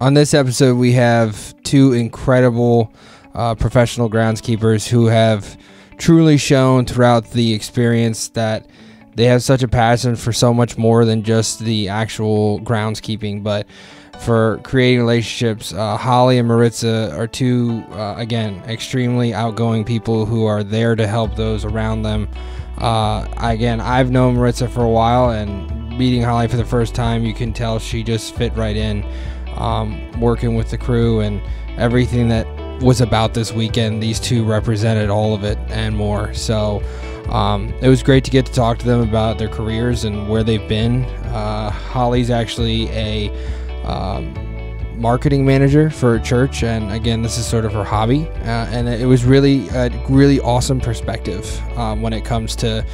On this episode, we have two incredible uh, professional groundskeepers who have truly shown throughout the experience that they have such a passion for so much more than just the actual groundskeeping, but for creating relationships. Uh, Holly and Maritza are two, uh, again, extremely outgoing people who are there to help those around them. Uh, again, I've known Maritza for a while, and meeting Holly for the first time, you can tell she just fit right in, um, working with the crew and everything that was about this weekend. These two represented all of it and more. So. Um, it was great to get to talk to them about their careers and where they've been. Uh, Holly's actually a um, marketing manager for a church, and again, this is sort of her hobby. Uh, and it was really a really awesome perspective um, when it comes to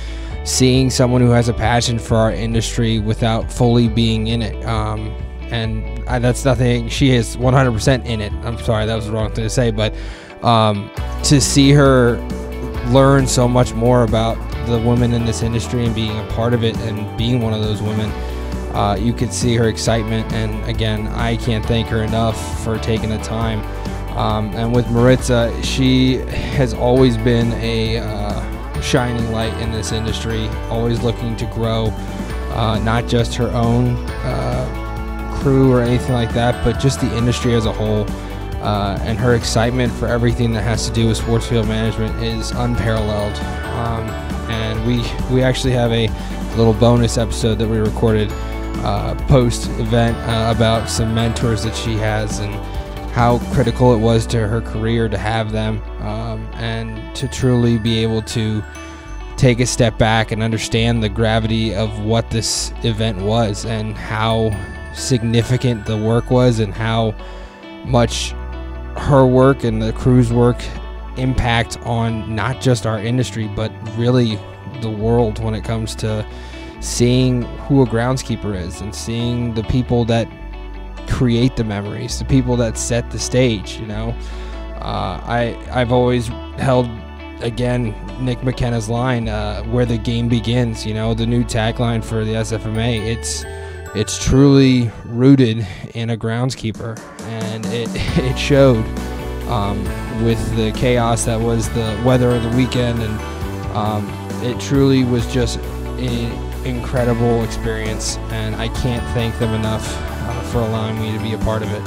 seeing someone who has a passion for our industry without fully being in it. Um, and I, that's nothing. She is 100% in it. I'm sorry, that was the wrong thing to say, but um, to see her learn so much more about the women in this industry and being a part of it and being one of those women. Uh, you could see her excitement, and again, I can't thank her enough for taking the time. Um, and with Maritza, she has always been a uh, shining light in this industry, always looking to grow, uh, not just her own uh, crew or anything like that, but just the industry as a whole uh, and her excitement for everything that has to do with sports field management is unparalleled. Um, and we we actually have a little bonus episode that we recorded uh, post event uh, about some mentors that she has and how critical it was to her career to have them um, and to truly be able to take a step back and understand the gravity of what this event was and how significant the work was and how much her work and the crew's work impact on not just our industry, but really the world when it comes to seeing who a groundskeeper is and seeing the people that create the memories, the people that set the stage. You know, uh, I I've always held again Nick McKenna's line, uh, "Where the game begins." You know, the new tagline for the SFMA. It's it's truly rooted in a groundskeeper, and it it showed um, with the chaos that was the weather of the weekend, and um, it truly was just an incredible experience, and I can't thank them enough uh, for allowing me to be a part of it.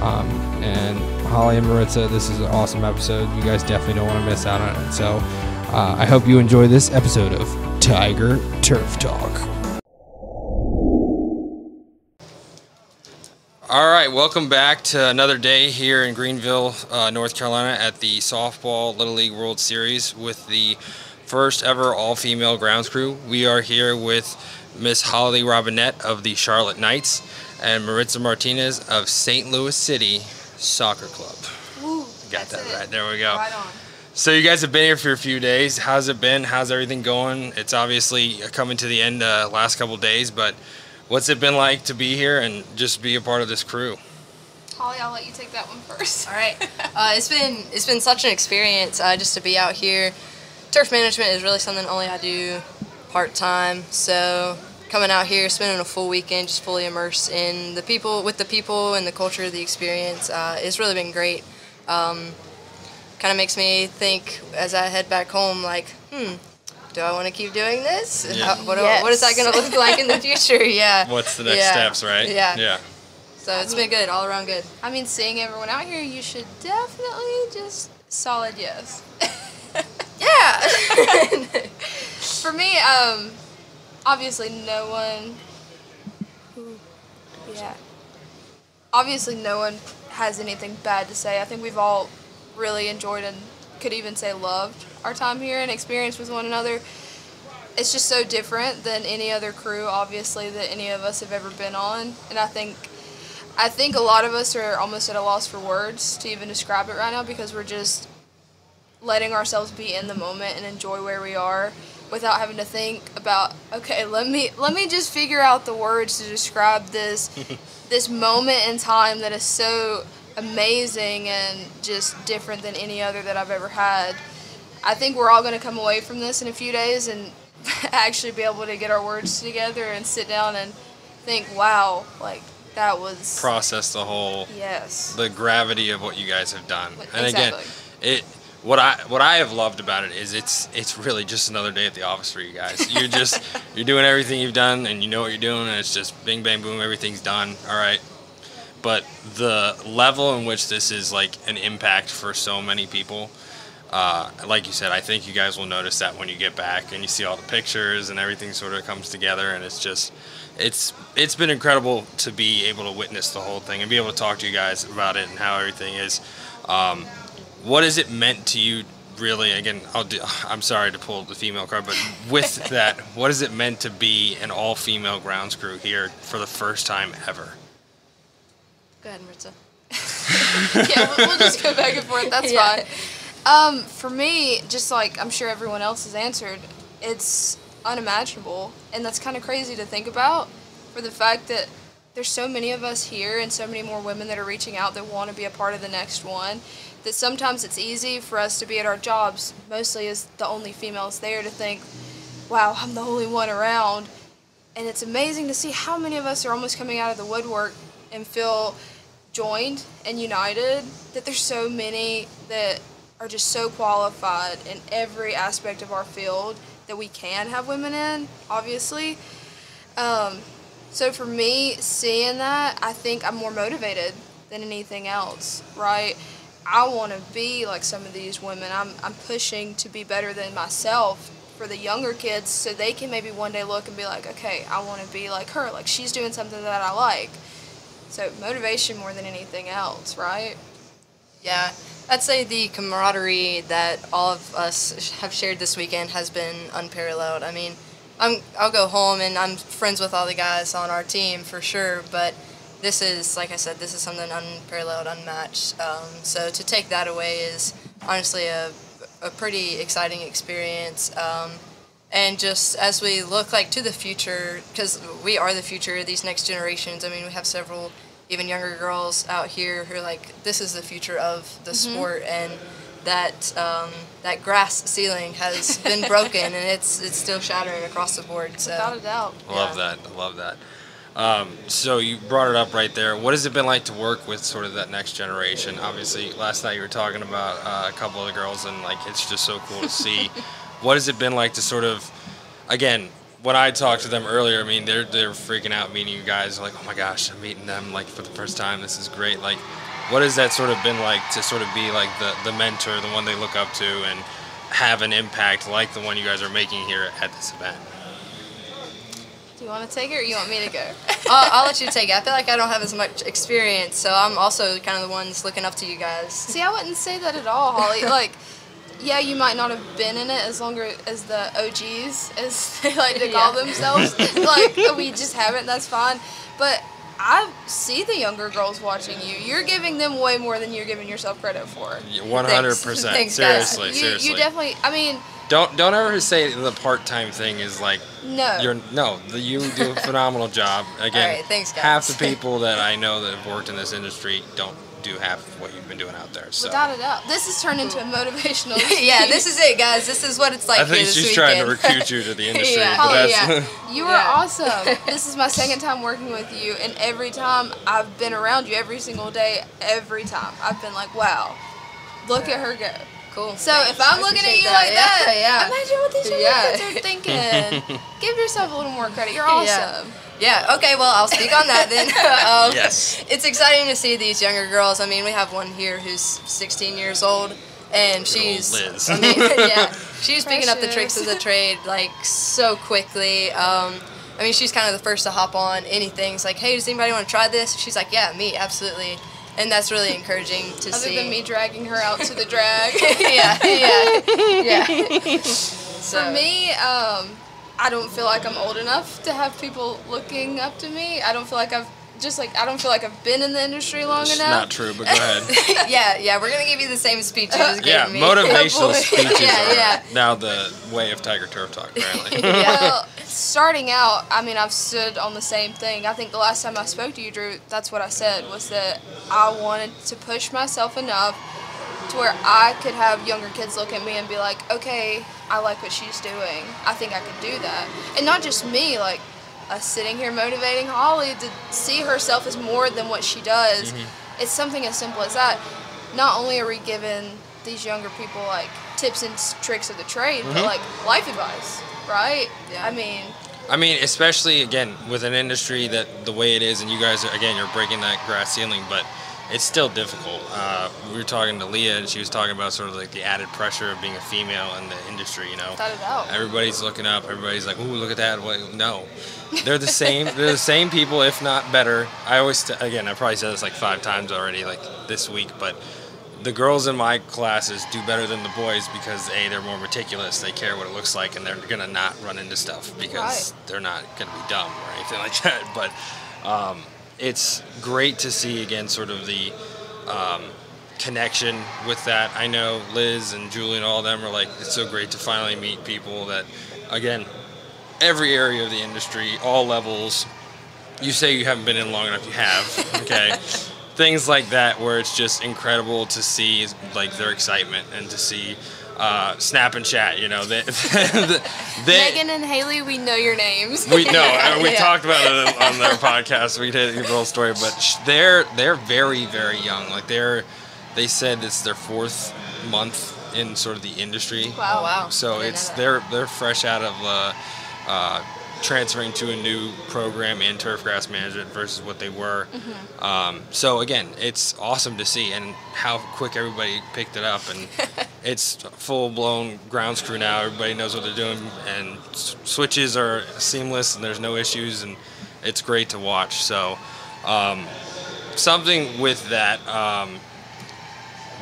Um, and Holly and Maritza, this is an awesome episode. You guys definitely don't want to miss out on it. So uh, I hope you enjoy this episode of Tiger Turf Talk. All right, welcome back to another day here in Greenville, uh, North Carolina at the Softball Little League World Series with the first ever all female grounds crew. We are here with Miss Holly Robinette of the Charlotte Knights and Maritza Martinez of St. Louis City Soccer Club. Ooh, Got that it. right. There we go. Right on. So you guys have been here for a few days. How's it been? How's everything going? It's obviously coming to the end uh, last couple days, but what's it been like to be here and just be a part of this crew? Holly, I'll let you take that one first. All right. Uh, it's been it's been such an experience uh, just to be out here. Turf management is really something only I do part time. So coming out here, spending a full weekend, just fully immersed in the people, with the people and the culture, the experience, uh, it's really been great. Um, kind of makes me think as I head back home, like, hmm, do I want to keep doing this? Yeah. How- what, what is that going to look like in the future? Yeah. What's the next Yeah. steps, right? Yeah. Yeah. So it's been good, all around good. I mean, seeing everyone out here, you should definitely just solid yes. Yeah. For me, um, obviously no one. Yeah. Obviously, no one has anything bad to say. I think we've all really enjoyed and could even say loved our time here and experience with one another. It's just so different than any other crew, obviously, that any of us have ever been on. And I think, I think a lot of us are almost at a loss for words to even describe it right now because we're just letting ourselves be in the moment and enjoy where we are without having to think about okay let me let me just figure out the words to describe this this moment in time that is so amazing and just different than any other that I've ever had. I think we're all going to come away from this in a few days and actually be able to get our words together and sit down and think, wow, like that was process the whole yes. the gravity of what you guys have done. And again, it what I what I have loved about it is it's it's really just another day at the office for you guys. You're just you're doing everything you've done and you know what you're doing and it's just bing bang boom everything's done. All right. But the level in which this is like an impact for so many people, uh, like you said, I think you guys will notice that when you get back and you see all the pictures and everything sort of comes together and it's just it's it's been incredible to be able to witness the whole thing and be able to talk to you guys about it and how everything is. Um, what has it meant to you really again I'll do, I'm sorry to pull the female card but with that what has it meant to be an all female grounds crew here for the first time ever Go ahead, Maritza. yeah, we'll, we'll just go back and forth. That's Yeah. fine. Um, for me, just like I'm sure everyone else has answered, it's unimaginable, and that's kind of crazy to think about. For the fact that there's so many of us here, and so many more women that are reaching out that want to be a part of the next one. That sometimes it's easy for us to be at our jobs, mostly as the only females there, to think, "Wow, I'm the only one around." And it's amazing to see how many of us are almost coming out of the woodwork and feel joined and united that there's so many that are just so qualified in every aspect of our field that we can have women in obviously. Um, so for me seeing that i think i'm more motivated than anything else right? I want to be like some of these women. I'm, I'm pushing to be better than myself for the younger kids so they can maybe one day look and be like okay i want to be like her. Like she's doing something that i like. So motivation more than anything else, right? Yeah, I'd say the camaraderie that all of us have shared this weekend has been unparalleled. I mean, I'm I'll go home and I'm friends with all the guys on our team for sure, but this is like I said, this is something unparalleled, unmatched. Um, so to take that away is honestly a a pretty exciting experience. Um, and just as we look like to the future, because we are the future of these next generations. I mean, we have several even younger girls out here who are like, this is the future of the sport, and that um, that grass ceiling has been broken, and it's it's still shattering across the board. So Without a doubt. I love Yeah. that. I love that. Um, so you brought it up right there. What has it been like to work with sort of that next generation? Obviously, last night you were talking about uh, a couple of the girls, and like it's just so cool to see. what has it been like to sort of, again, when I talked to them earlier, I mean, they're they're freaking out meeting you guys. Like, oh my gosh, I'm meeting them like for the first time. This is great. Like, what has that sort of been like to sort of be like the the mentor, the one they look up to, and have an impact like the one you guys are making here at this event? Do you want to take it or you want me to go? I'll, I'll let you take it. I feel like I don't have as much experience, so I'm also kind of the one that's looking up to you guys. See, I wouldn't say that at all, Holly. Like, yeah, you might not have been in it as long as the OGs, as they like to call Yeah. themselves. like, we just haven't. That's fine. But I see the younger girls watching you. You're giving them way more than you're giving yourself credit for. One hundred percent. Thanks, guys. Seriously, you, seriously. you definitely. I mean, don't don't ever say the part time thing is like no. you're no. The, you do a phenomenal job. Again, All right, thanks, guys. half the people that I know that have worked in this industry don't do have what you've been doing out there. So Without a doubt, this has turned into a motivational. yeah, this is it, guys. This is what it's like I here think this she's trying to recruit you to the industry. Yeah. but Oh, that's, yeah. You are Yeah. awesome. This is my second time working with you, and every time I've been around you, every single day, every time I've been like, "Wow, look at her go." Cool. So Thanks. if I'm I looking at appreciate you like that, yeah, yeah. imagine what these young Yeah. kids are thinking. Give yourself a little more credit. You're awesome. Yeah, okay, well, I'll speak on that then. um, Yes. It's exciting to see these younger girls. I mean, we have one here who's 16 years old, and she's. Liz. I mean, yeah, she's picking up the tricks of the trade like so quickly. Um, I mean, she's kind of the first to hop on anything. It's like, hey, does anybody want to try this? She's like, yeah, me, absolutely. And that's really encouraging to Other see. Other than me dragging her out to the drag. yeah, yeah, yeah. So, For me, um, I don't feel like I'm old enough to have people looking up to me. I don't feel like I've just like I don't feel like I've been in the industry long it's enough. not true, but go ahead. yeah, yeah, we're gonna give you the same speech you just yeah, me. motivational speeches Yeah, yeah. now the way of Tiger Turf Talk, apparently. well, starting out, I mean, I've stood on the same thing. I think the last time I spoke to you, Drew, that's what I said was that I wanted to push myself enough to where I could have younger kids look at me and be like, okay, I like what she's doing. I think I could do that. And not just me, like us sitting here motivating Holly to see herself as more than what she does. Mm-hmm. It's something as simple as that. Not only are we giving these younger people like tips and tricks of the trade, Mm-hmm. but like life advice, right? Yeah. I mean, I mean, especially again with an industry that the way it is, and you guys are again you're breaking that glass ceiling, but it's still difficult. Uh, we were talking to Leah, and she was talking about sort of like the added pressure of being a female in the industry. You know, without a doubt. everybody's looking up. Everybody's like, "Ooh, look at that!" What? No, they're the same. they're the same people, if not better. I always, t- again, I probably said this like five times already, like this week, but the girls in my classes do better than the boys because a they're more meticulous. They care what it looks like, and they're gonna not run into stuff because Right. they're not gonna be dumb or anything like that. But um, it's great to see again, sort of the um, connection with that. I know Liz and Julie and all of them are like, it's so great to finally meet people that, again, every area of the industry, all levels. You say you haven't been in long enough, you have, okay? Things like that where it's just incredible to see like their excitement and to see uh, snap and chat. You know, they, they, Megan and Haley, we know your names. we know. I mean, we Yeah. talked about it on their podcast. We did a little story, but they're they're very very young. Like they're they said it's their fourth month in sort of the industry. Wow. Oh, wow. So I it's they're they're fresh out of uh, uh, transferring to a new program in turf grass management versus what they were. Mm-hmm. Um, so again, it's awesome to see and how quick everybody picked it up and it's full blown grounds crew now. Everybody knows what they're doing and s- switches are seamless and there's no issues and it's great to watch. So um, something with that. Um,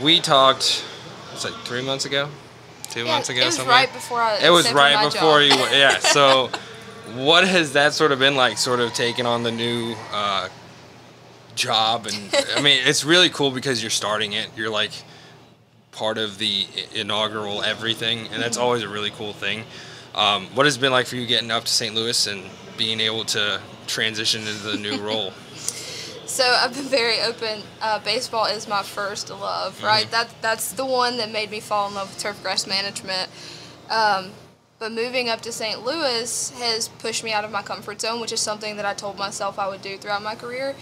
we talked. It's like three months ago, two Yeah, months ago. it was something right before I. it was right before job. you yeah so what has that sort of been like sort of taking on the new uh, job and i mean it's really cool because you're starting it you're like part of the inaugural everything and that's always a really cool thing um, what has it been like for you getting up to st louis and being able to transition into the new role So I've been very open. Uh, baseball is my first love, right? That that's the one that made me fall in love with turf grass management. Um, but moving up to St. Louis has pushed me out of my comfort zone, which is something that I told myself I would do throughout my career.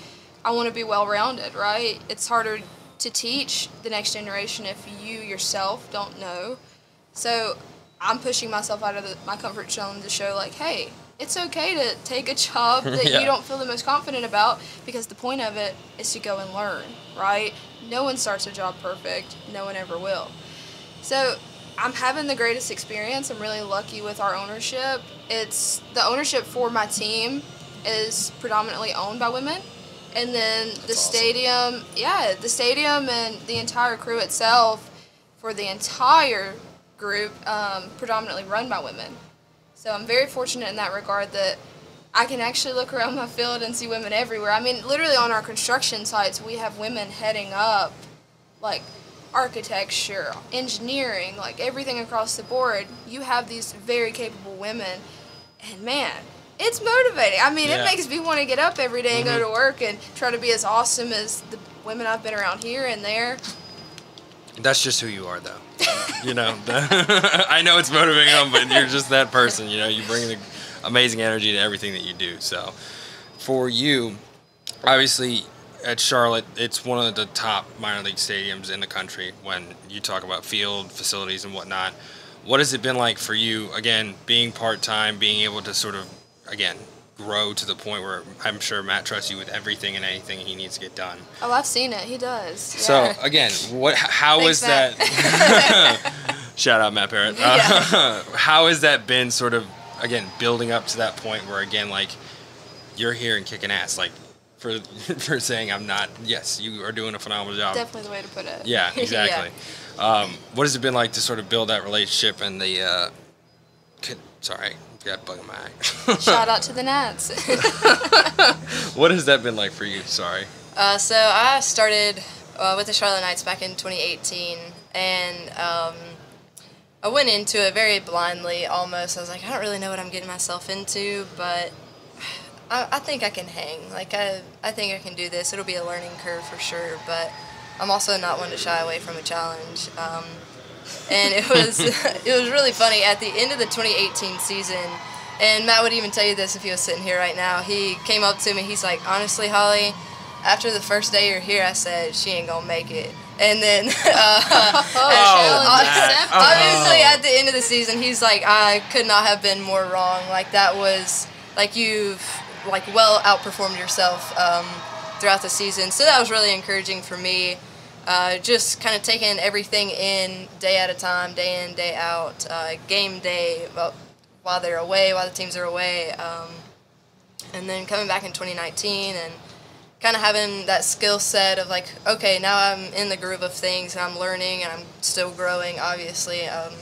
I want to be well rounded, right? It's harder to teach the next generation if you yourself don't know. So I'm pushing myself out of the, my comfort zone to show, like, hey, it's okay to take a job that Yeah. you don't feel the most confident about because the point of it is to go and learn, right? No one starts a job perfect, no one ever will. So I'm having the greatest experience. I'm really lucky with our ownership. It's the ownership for my team is predominantly owned by women. And then the awesome. stadium, yeah, the stadium and the entire crew itself for the entire group um, predominantly run by women. So I'm very fortunate in that regard that I can actually look around my field and see women everywhere. I mean, literally on our construction sites, we have women heading up, like architecture, engineering, like everything across the board. You have these very capable women, and man, it's motivating. I mean, Yeah. it makes me want to get up every day and go mm-hmm. to work and try to be as awesome as the women I've been around here and there. That's just who you are, though. you know, I know it's motivating them, but you're just that person. You know, you bring the amazing energy to everything that you do. So, for you, obviously, at Charlotte, it's one of the top minor league stadiums in the country when you talk about field facilities and whatnot. What has it been like for you, again, being part time, being able to sort of, again, grow to the point where I'm sure Matt trusts you with everything and anything he needs to get done? Oh, I've seen it. He does. So again, what? How Thanks, is that? Shout out Matt Parrott. Uh, how has that been? Sort of again building up to that point where again like you're here and kicking ass. Like for for saying I'm not. Yes, you are doing a phenomenal job. Definitely the way to put it. Yeah, exactly. Um, what has it been like to sort of build that relationship and the? Uh, kid, sorry, got bug in my eye. Shout out to the gnats. what has that been like for you? Sorry. Uh, so I started uh, with the Charlotte Knights back in 2018, and um, I went into it very blindly, almost. I was like, I don't really know what I'm getting myself into, but I, I think I can hang. Like I, I think I can do this. It'll be a learning curve for sure, but I'm also not one to shy away from a challenge. Um, and it was it was really funny at the end of the 2018 season. And Matt would even tell you this if he was sitting here right now. He came up to me. He's like, honestly, Holly, after the first day you're here, I said she ain't gonna make it. And then, uh, challenge obviously, obviously at the end of the season, he's like, I could not have been more wrong. Like that was like you've like well outperformed yourself um, throughout the season. So that was really encouraging for me. Uh, just kind of taking everything in day at a time, day in, day out, uh, game day, while they're away, while the teams are away, um, and then coming back in 2019 and kind of having that skill set of like, okay, now I'm in the groove of things and I'm learning and I'm still growing, obviously, um,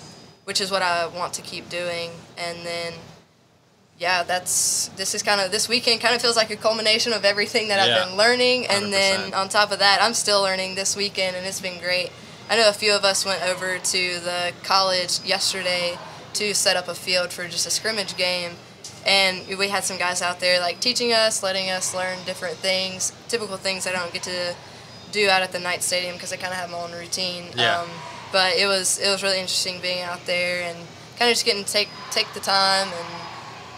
which is what I want to keep doing. And then, yeah, that's this is kind of this weekend kind of feels like a culmination of everything that Yeah. I've been learning. And then 100%. on top of that, I'm still learning this weekend, and it's been great. I know a few of us went over to the college yesterday to set up a field for just a scrimmage game and we had some guys out there like teaching us, letting us learn different things, typical things I don't get to do out at the Knights stadium because I kind of have my own routine. Yeah. Um, but it was it was really interesting being out there and kind of just getting to take take the time and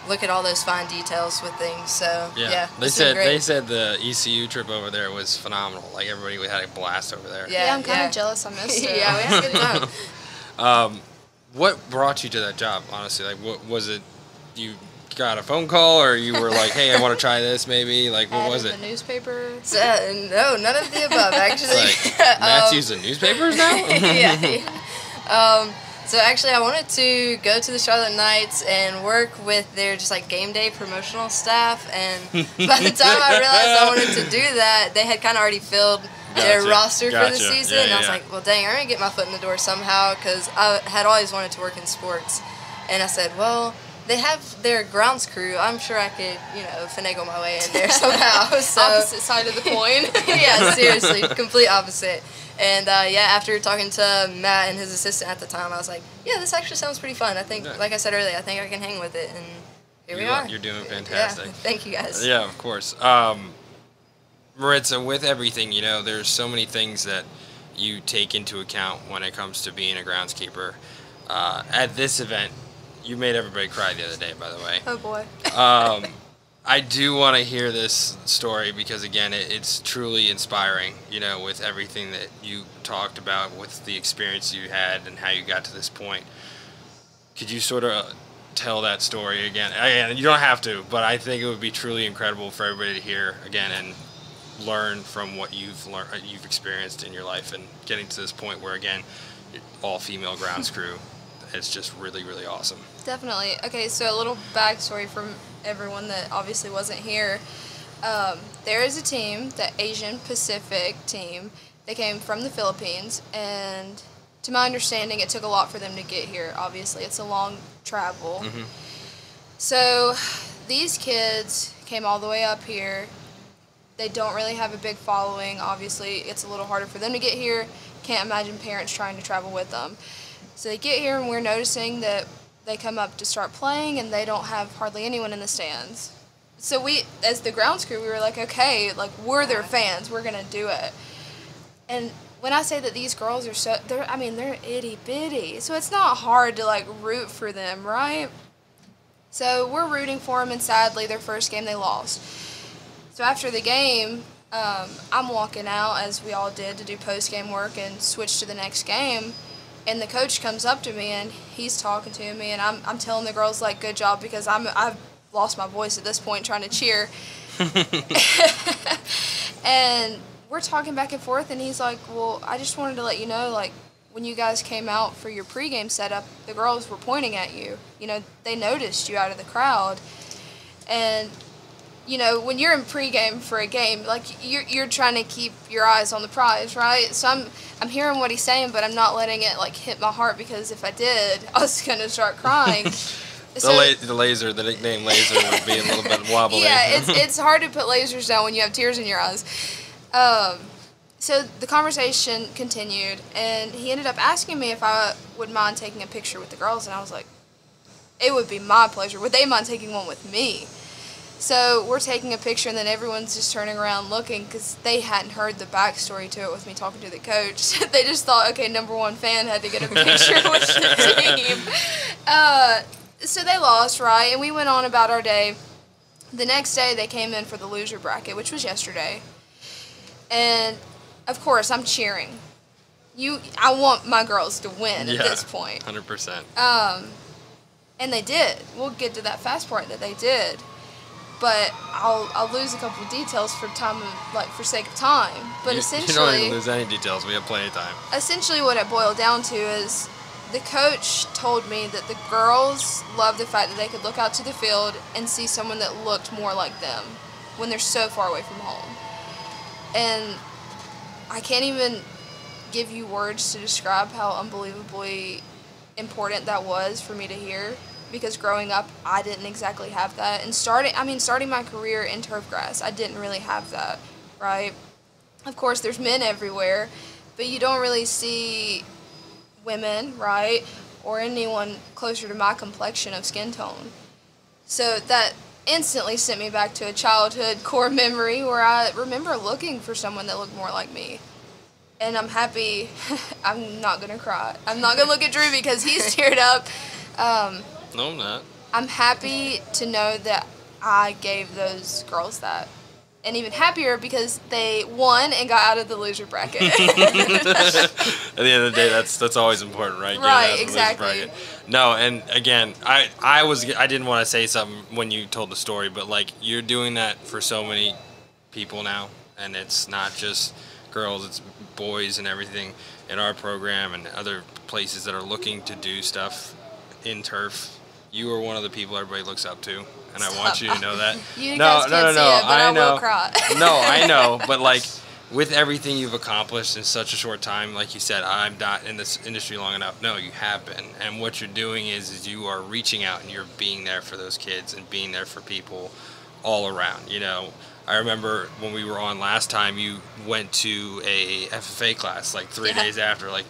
look at all those fine details with things. So Yeah, yeah, they said they said the ECU trip over there was phenomenal. Like everybody we had a blast over there. Yeah, Yeah, I'm kind yeah. of jealous I missed it. yeah, we had a good time. What brought you to that job? Honestly, like what was it? You got a phone call, or you were like, "Hey, I want to try this." Maybe like what Ad was in it? The newspaper. So, no, none of the above actually. It's like Matt's Um, using newspapers now. yeah. yeah. Um, so actually, I wanted to go to the Charlotte Knights and work with their just like game day promotional staff. And by the time I realized I wanted to do that, they had kind of already filled their Gotcha. roster for the season. Yeah, and I was like, well, dang, I'm gonna get my foot in the door somehow because I had always wanted to work in sports. And I said, well. They have their grounds crew. I'm sure I could, you know, finagle my way in there somehow. So Opposite side of the coin. yeah, seriously, complete opposite. And uh, yeah, after talking to Matt and his assistant at the time, I was like, yeah, this actually sounds pretty fun. I think, Yeah. like I said earlier, I think I can hang with it. And here we You are- are. you're doing Yeah, fantastic. thank you guys. Yeah, of course. Um, Maritza, with everything, you know, there's so many things that you take into account when it comes to being a groundskeeper. Uh, at this event, you made everybody cry the other day, by the way. oh boy. Um, I do want to hear this story because, again, it, it's truly inspiring, you know, with everything that you talked about, with the experience you had and how you got to this point. Could you sort of tell that story again? Again, you don't have to, but I think it would be truly incredible for everybody to hear again and learn from what you've learned, you've experienced in your life, and getting to this point where, again, all female grounds crew is just really, really awesome. Definitely. Okay, so a little backstory from everyone that obviously wasn't here. Um, there is a team, the Asian Pacific team. They came from the Philippines, and to my understanding, it took a lot for them to get here. Obviously, it's a long travel. So these kids came all the way up here. They don't really have a big following. Obviously, it's a little harder for them to get here. Can't imagine parents trying to travel with them. So they get here, and we're noticing that they come up to start playing, and they don't have hardly anyone in the stands. So we, as the grounds crew, we were like, okay, like we're their fans, we're gonna do it. And when I say that these girls are so, they're, I mean, they're itty bitty, so it's not hard to like root for them, right? So we're rooting for them, and sadly, their first game they lost. So after the game, um, I'm walking out as we all did to do post game work and switch to the next game. And the coach comes up to me and he's talking to me, and I'm, I'm telling the girls like, "Good job," because I'm I've lost my voice at this point trying to cheer. and we're talking back and forth, and he's like, "Well, I just wanted to let you know, like, when you guys came out for your pregame setup, the girls were pointing at you. You know, they noticed you out of the crowd, and you know, when you're in pregame for a game, like you're you're trying to keep your eyes on the prize, right? So I'm I'm hearing what he's saying, but I'm not letting it like hit my heart because if I did, I was gonna start crying. The, So- la- the laser, the nickname laser, would be a little bit wobbly. yeah, it's it's hard to put lasers down when you have tears in your eyes. Um, so the conversation continued, and he ended up asking me if I would mind taking a picture with the girls, and I was like, it would be my pleasure. Would they mind taking one with me? So we're taking a picture, and then everyone's just turning around looking because they hadn't heard the backstory to it with me talking to the coach. they just thought, okay, number one fan had to get a picture with the team. Uh, so they lost, right? And we went on about our day. The next day, they came in for the loser bracket, which was yesterday. And of course, I'm cheering. You, I want my girls to win at this point. hundred percent. Um, and they did. We'll get to that fast part that they did. But I'll I'll lose a couple of details for time of, like for sake of time. But you, essentially, you don't lose any details. We have plenty of time. essentially what it boiled down to is the coach told me that the girls love the fact that they could look out to the field and see someone that looked more like them when they're so far away from home. And I can't even give you words to describe how unbelievably important that was for me to hear because growing up I didn't exactly have that and starting I mean starting my career in turf grass I didn't really have that right of course there's men everywhere but you don't really see women right or anyone closer to my complexion of skin tone so that instantly sent me back to a childhood core memory where I remember looking for someone that looked more like me and I'm happy. I'm not gonna cry. I'm not gonna look at Drew because he's teared up. Um, No, I'm not. I'm happy to know that I gave those girls that, and even happier because they won and got out of the loser bracket. At the end of the day, that's that's always important, right? Right, out of the loser exactly. No, and again, I I was I didn't want to say something when you told the story, but like you're doing that for so many people now, and it's not just girls, it's boys and everything in our program and other places that are looking to do stuff in turf. You are one of the people everybody looks up to, and I want you to know that. you no, guys no, no, no. but I, know. no, I know, but like with everything you've accomplished in such a short time, like you said, I'm not in this industry long enough. No, you have been, and what you're doing is, is you are reaching out and you're being there for those kids and being there for people all around. You know, I remember when we were on last time, you went to a FFA class like three Yeah. days after. Like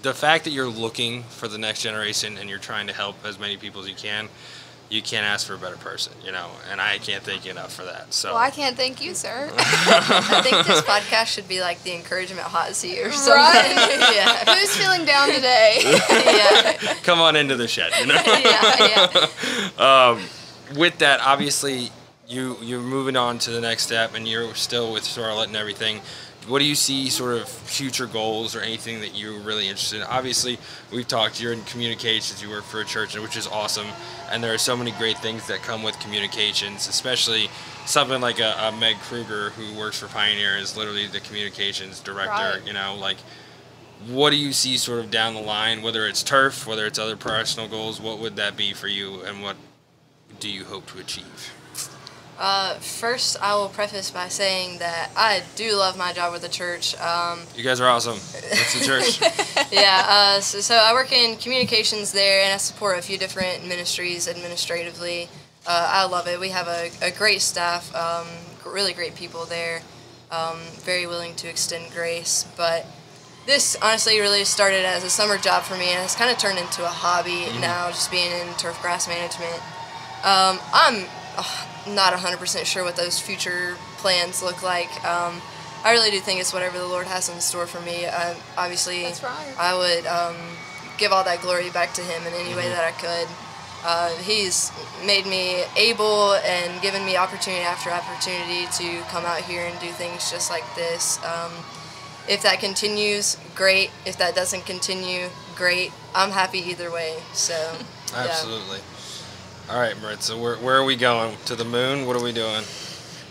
the fact that you're looking for the next generation and you're trying to help as many people as you can. You can't ask for a better person, you know, and I can't thank you enough for that. So well, I can't thank you, sir. I think this podcast should be like the encouragement hot seat or something. Right? yeah. Who's feeling down today? yeah. come on into the shed, you know. Yeah. Yeah. um, with that, obviously, you you're moving on to the next step, and you're still with Charlotte and everything. What do you see, sort of future goals or anything that you're really interested in? Obviously, we've talked. You're in communications. You work for a church, which is awesome. And there are so many great things that come with communications, especially something like a, a Meg Kruger who works for Pioneer is literally the communications director. Right. You know, like what do you see sort of down the line, whether it's turf, whether it's other personal goals? What would that be for you, and what do you hope to achieve? Uh, first, I will preface by saying that I do love my job with the church. Um, You guys are awesome. It's the church. yeah, uh, so, so I work in communications there, and I support a few different ministries administratively. Uh, I love it. We have a, a great staff, um, really great people there, um, very willing to extend grace. But this honestly really started as a summer job for me, and it's kind of turned into a hobby now, just being in turf grass management. Um, I'm uh, not 100% sure what those future plans look like. Um, I really do think it's whatever the Lord has in store for me. I, obviously, That's right. I would um, give all that glory back to Him in any way that I could. Uh, he's made me able and given me opportunity after opportunity to come out here and do things just like this. Um, if that continues, great. If that doesn't continue, great. I'm happy either way. So, yeah. Absolutely. All right, Maritza, where, where are we going? To the moon? What are we doing?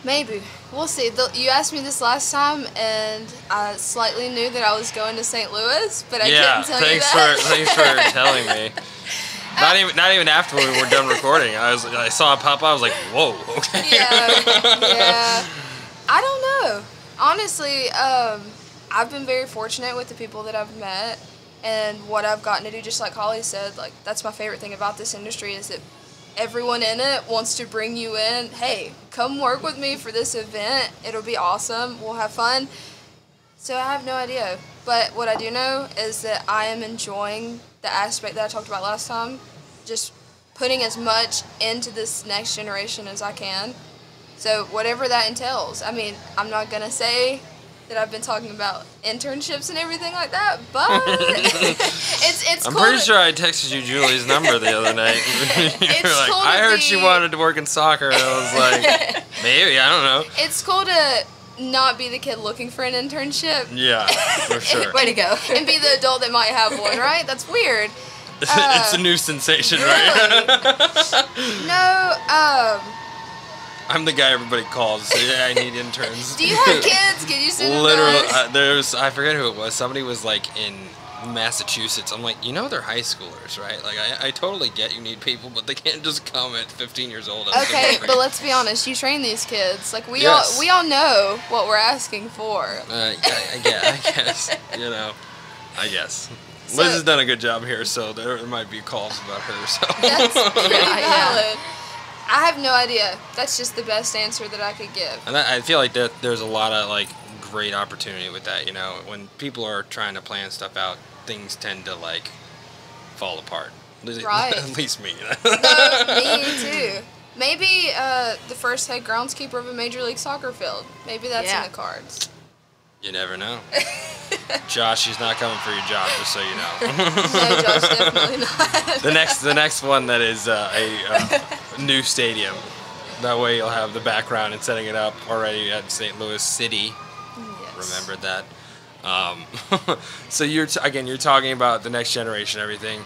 Maybe. We'll see. The, you asked me this last time, and I slightly knew that I was going to St. Louis, but I yeah, couldn't tell you that. for thanks for telling me. Not even not even after we were done recording. I was I saw it pop up. I was like, whoa. Okay. yeah, yeah. I don't know. Honestly, um, I've been very fortunate with the people that I've met and what I've gotten to do. Just like Holly said, like that's my favorite thing about this industry is that everyone in it wants to bring you in. Hey, come work with me for this event. It'll be awesome. We'll have fun. So I have no idea. But what I do know is that I am enjoying the aspect that I talked about last time. Just putting as much into this next generation as I can. So whatever that entails. I mean, I'm not gonna say that I've been talking about internships and everything like that, but it's it's I'm cool pretty to- sure I texted you Julie's number the other night. you were It's like, cool I heard she wanted to work in soccer, and I was like, maybe I don't know. it's cool to not be the kid looking for an internship Yeah, for sure. Way to go. and be the adult that might have one, right? That's weird. it's a new sensation, right? No, um, I'm the guy everybody calls. Yeah, I need interns. do you have kids? Can you send them Literally, uh, there's I forget who it was. Somebody was like in Massachusetts. I'm like, you know, they're high schoolers, right? Like, I, I totally get you need people, but they can't just come at 15 years old. Okay, but let's be honest. You train these kids. Like we Yes. all we all know what we're asking for. Uh, I, I, get, I guess, you know, I guess. So- Liz has done a good job here, so there might be calls about her. So That's pretty Yeah, yeah. Valid. I have no idea. That's just the best answer that I could give. And I I feel like that there's a lot of like great opportunity with that. You know, when people are trying to plan stuff out, things tend to like fall apart. At least- Right. At least me. No, me too. Maybe uh, the first head groundskeeper of a major league soccer field. Maybe that's Yeah. in the cards. You never know. Josh, she's not coming for your job, just so you know. No, Josh, definitely not. the next, the next one that is uh, a uh, new stadium. That way you'll have the background and setting it up already at St. Louis City. Yes. remembered that. Um, so you're t- again, you're talking about the next generation, everything.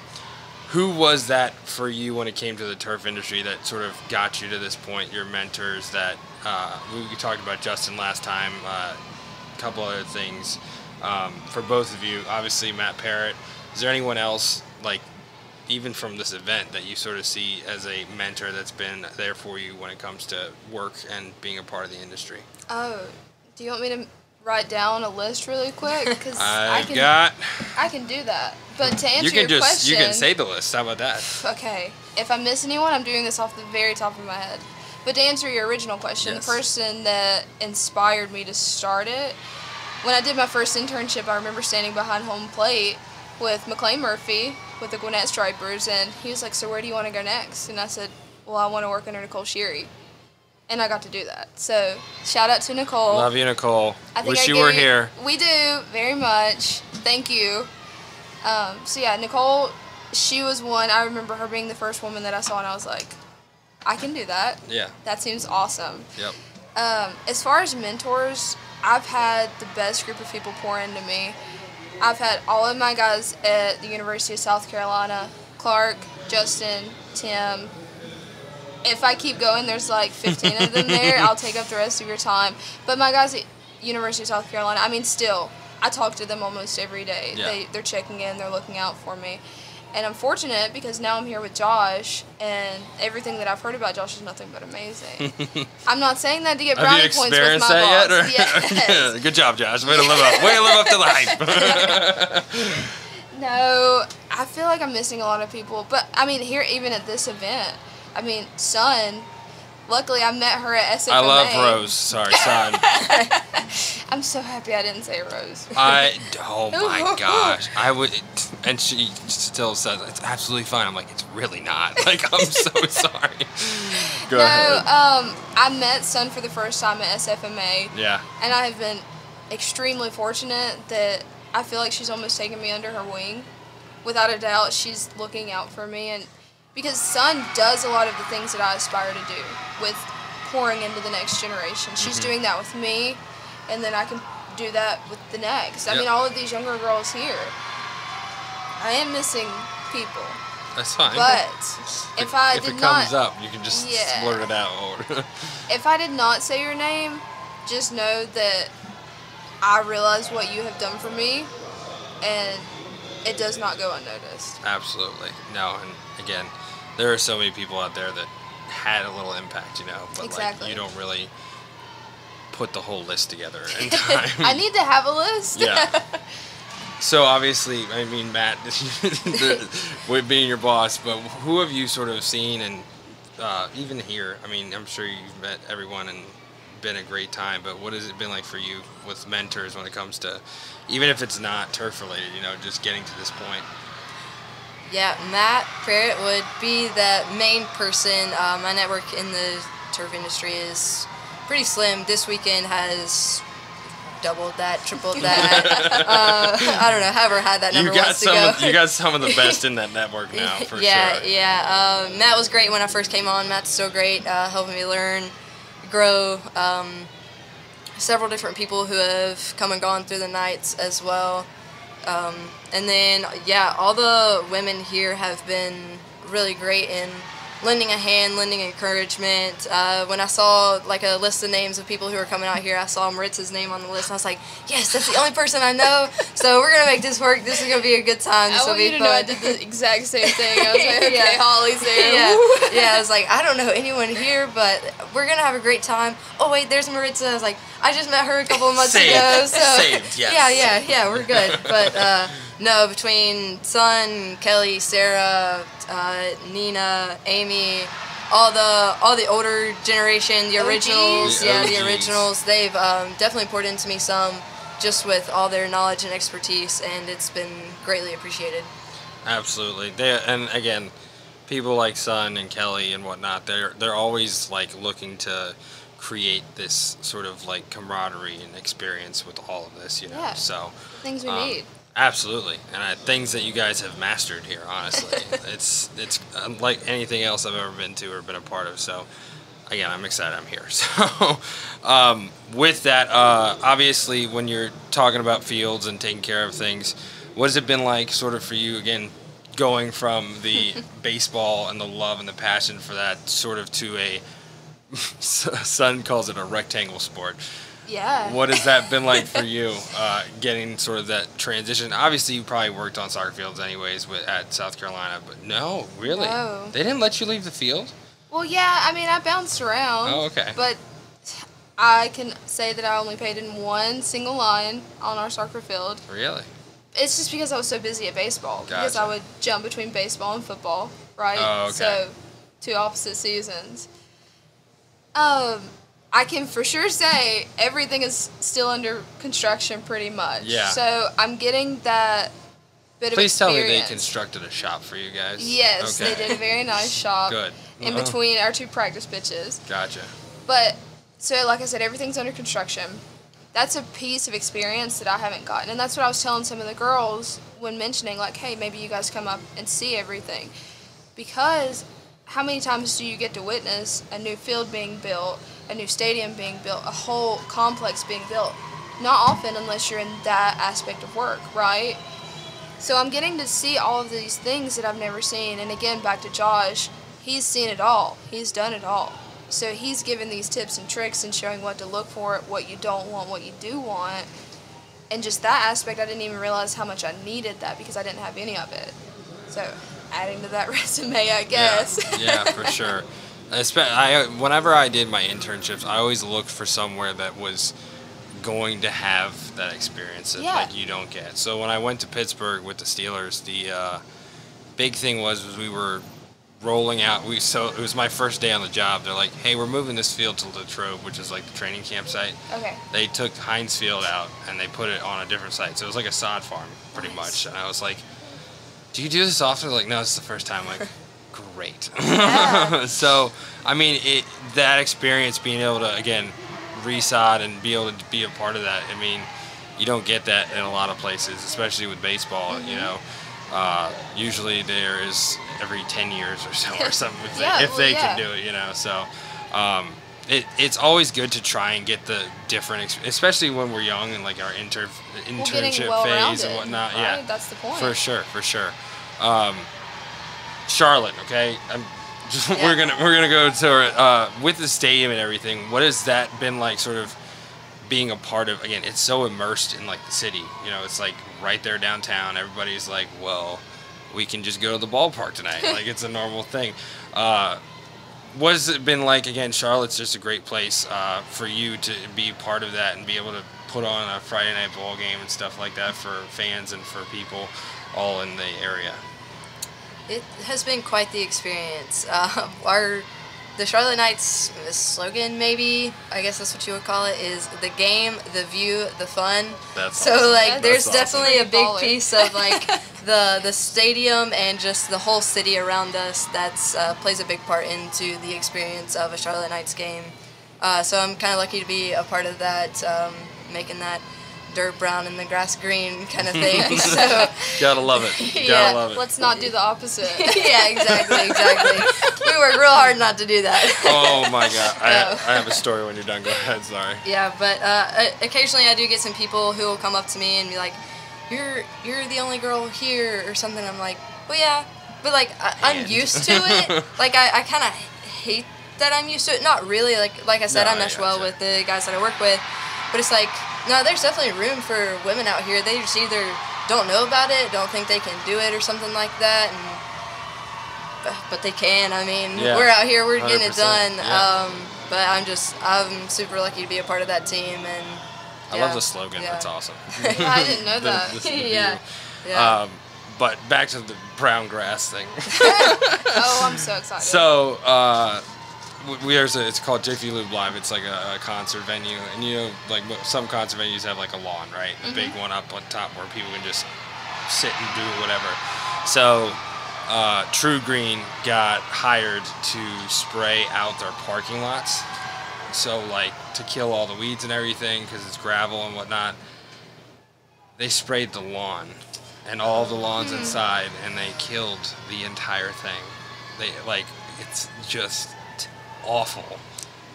Who was that for you when it came to the turf industry that sort of got you to this point? Your mentors that uh, we talked about Justin last time. A couple other things um, for both of you. Obviously, Matt Parrott. Is there anyone else like? Even from this event, that you sort of see as a mentor that's been there for you when it comes to work and being a part of the industry. Oh, do you want me to write down a list really quick? Because I can, got. I can do that. But to answer You can your just question, you can say the list. How about that? Okay, if I miss anyone, I'm doing this off the very top of my head. But to answer your original question, Yes. the person that inspired me to start it, when I did my first internship, I remember standing behind home plate with McLean Murphy with the Gwinnett Stripers, and he was like, "So where do you want to go next?" And I said, "Well, I want to work under Nicole Sherry," and I got to do that. So shout out to Nicole. Love you, Nicole. I think Wish I you were here. We do very much. Thank you. Um, so yeah, Nicole, she was one. I remember her being the first woman that I saw, and I was like, I can do that. Yeah. That seems awesome. Yep. Um, as far as mentors, I've had the best group of people pour into me. I've had all of my guys at the University of South Carolina Clark, Justin, Tim. If I keep going, there's like 15 of them there. I'll take up the rest of your time. But my guys at University of South Carolina, I mean, still, I talk to them almost every day. Yeah. They, they're checking in, they're looking out for me. And I'm fortunate because now I'm here with Josh, and everything that I've heard about Josh is nothing but amazing. I'm not saying that to get Have brownie you points with my that boss. yet? Yes. Good job, Josh. Way to live up. Way to live up to the hype. No, I feel like I'm missing a lot of people. But I mean, here even at this event, I mean, Sun. Luckily, I met her at SFMA. I love Rose. Sorry, son. I'm so happy I didn't say Rose. I. Oh my gosh. I would. And she still says it's absolutely fine. I'm like, it's really not. Like, I'm so sorry. Go no, ahead. um, I met Sun for the first time at SFMA, Yeah. and I have been extremely fortunate that I feel like she's almost taken me under her wing. Without a doubt, she's looking out for me, and because Sun does a lot of the things that I aspire to do with pouring into the next generation. She's Mm-hmm. doing that with me, and then I can do that with the next. I Yep. mean, all of these younger girls here. I am missing people, That's fine. but if I did not. if did it not, comes up, you can just Yeah. blurt it out. if I did not say your name, just know that I realize what you have done for me, and it does not go unnoticed. Absolutely. No, and again, there are so many people out there that had a little impact, you know, but Exactly. like you don't really put the whole list together in time. I need to have a list. yeah. So obviously, I mean, Matt, the, with being your boss, but who have you sort of seen and uh, even here? I mean, I'm sure you've met everyone and been a great time, but what has it been like for you with mentors when it comes to, even if it's not turf related, you know, just getting to this point? Yeah, Matt Parrott would be the main person. Uh, my network in the turf industry is pretty slim. This weekend has doubled that, tripled that. uh, I don't know, however had that number You got some. go. Of, you got some of the best in that network now, for yeah, sure. yeah. Um, Matt was great when I first came on. Matt's still great, uh, helping me learn, grow. Um, several different people who have come and gone through the Knights as well. Um, and then, yeah, all the women here have been really great in lending a hand, lending encouragement. Uh, when I saw like a list of names of people who were coming out here, I saw Maritza's name on the list, and I was like, yes, that's the only person I know. So we're gonna make this work. This is gonna be a good time. This I will want be you to fun. know I did the exact same thing. I was like, okay, Yeah. Holly's there. yeah, yeah. I was like, I don't know anyone here, but we're gonna have a great time. Oh wait, there's Maritza. I was like, I just met her a couple of months Saved. ago, so Saved, yes. yeah, yeah, yeah, we're good. But uh, no, between Sun, Kelly, Sarah, uh, Nina, Amy, all the all the older generation, the originals, The yeah, the originals, they've um, definitely poured into me some, just with all their knowledge and expertise, and it's been greatly appreciated. Absolutely. They and again, people like Sun and Kelly and whatnot, they're they're always like looking to create this sort of like camaraderie and experience with all of this, you know. Yeah. So Things we um, need. Absolutely, and I, things that you guys have mastered here. Honestly, it's it's unlike anything else I've ever been to or been a part of. So, again, I'm excited I'm here. So, um, with that, uh, obviously, when you're talking about fields and taking care of things, what has it been like, sort of, for you again, going from the baseball and the love and the passion for that, sort of, to a Sun calls it a rectangle sport. Yeah. What has that been like for you, uh, getting sort of that transition? Obviously, you probably worked on soccer fields anyways with, at South Carolina, but no, really, No. they didn't let you leave the field. Well, yeah. I mean, I bounced around. Oh, okay. But I can say that I only played in one single line on our soccer field. Really? It's just because I was so busy at baseball. Gotcha. Because I would jump between baseball and football, right? Oh, okay. So, two opposite seasons. Um, I can for sure say everything is still under construction pretty much. Yeah. So I'm getting that bit Please of tell me they constructed a shop for you guys. Yes, Okay. they did a very nice shop Good. in Uh-huh. between our two practice pitches. Gotcha. But so, like I said, everything's under construction. That's a piece of experience that I haven't gotten, and that's what I was telling some of the girls when mentioning, like, hey, maybe you guys come up and see everything, because how many times do you get to witness a new field being built, a new stadium being built, a whole complex being built? Not often, unless you're in that aspect of work, right? So I'm getting to see all of these things that I've never seen. And again, back to Josh, he's seen it all. He's done it all. So he's given these tips and tricks and showing what to look for, what you don't want, what you do want. And just that aspect, I didn't even realize how much I needed that because I didn't have any of it. So adding to that resume, I guess. Yeah, yeah for sure. I, whenever I did my internships, I always looked for somewhere that was going to have that experience that Yeah. like you don't get. So when I went to Pittsburgh with the Steelers, the uh, big thing was was we were rolling out. We so it was my first day on the job. They're like, "Hey, we're moving this field to Latrobe, which is like the training campsite." okay. They took Heinz Field out and they put it on a different site. So it was like a sod farm, pretty Nice. much. And I was like, "Do you do this often?" Like, "No, it's the first time." Like, great. Yeah. so I mean, it that experience being able to again resod and be able to be a part of that. I mean, you don't get that in a lot of places, especially with baseball. Mm-hmm. You know, uh, usually there is every ten years or so or something if Yeah, they, if well, they yeah. can do it. You know, so. Um, it, it's always good to try and get the different, especially when we're young and like our inter internship well phase and whatnot. right? Yeah, That's the point. for sure, for sure. Um, Charlotte, okay. I'm just, Yeah. We're gonna we're gonna go to uh, with the stadium and everything. What has that been like? Sort of being a part of. Again, it's so immersed in like the city. You know, it's like right there downtown. Everybody's like, well, we can just go to the ballpark tonight. like it's a normal thing. Uh, what has it been like? Again, Charlotte's just a great place uh, for you to be part of that and be able to put on a Friday night ball game and stuff like that for fans and for people all in the area. It has been quite the experience. Uh, our the Charlotte Knights slogan, maybe I guess that's what you would call it, is the game, the view, the fun. That's so awesome. like, That's there's awesome. definitely a big piece of like the the stadium and just the whole city around us that's uh, plays a big part into the experience of a Charlotte Knights game. Uh, so I'm kind of lucky to be a part of that. Um, making that dirt brown and the grass green kind of thing. so Gotta love it. Gotta Yeah, love it. Let's not do the opposite. yeah, exactly, exactly. we work real hard not to do that. Oh my god. I, No. I have a story when you're done. Go ahead. Sorry. Yeah, but uh, occasionally I do get some people who will come up to me and be like, "You're you're the only girl here" or something. I'm like, "Well, yeah," but like I, I'm used to it. like I, I kind of hate that I'm used to it. Not really. Like like I said, No, I I mesh well gotcha. with the guys that I work with, but it's like no, there's definitely room for women out here. They just either don't know about it, don't think they can do it, or something like that, and. But, they can. I mean, Yeah, we're out here. We're getting it done. yeah. Um, but I'm just, I'm super lucky to be a part of that team, and I love the slogan. yeah. That's awesome. I didn't know that. is the yeah, yeah. Um, but back to the brown grass thing. Oh, I'm so excited. So uh, we are. it's called Jiffy Lube Live. It's like a, a concert venue, and you know, like some concert venues have like a lawn, right? A big one up on top where people can just sit and do whatever. So uh, TruGreen got hired to spray out their parking lots. So like to kill all the weeds and everything because it's gravel and whatnot. They sprayed the lawn and all the lawns inside, and they killed the entire thing. They like it's just awful.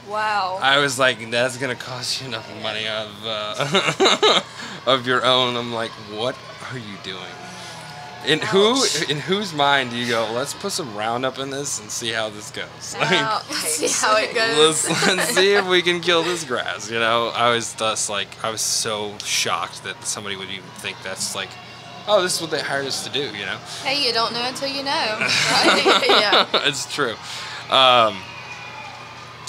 wow. I was like, that's gonna cost you enough money of uh, of your own. I'm like, what are you doing? In who in whose mind do you go? Let's put some Roundup in this and see how this goes. Like, Let's see how it goes. let's, let's see if we can kill this grass. You know, I was thus like, I was so shocked that somebody would even think that's like, oh, this is what they hired us to do. You know. Hey, you don't know until you know. Right? yeah. it's true. Um,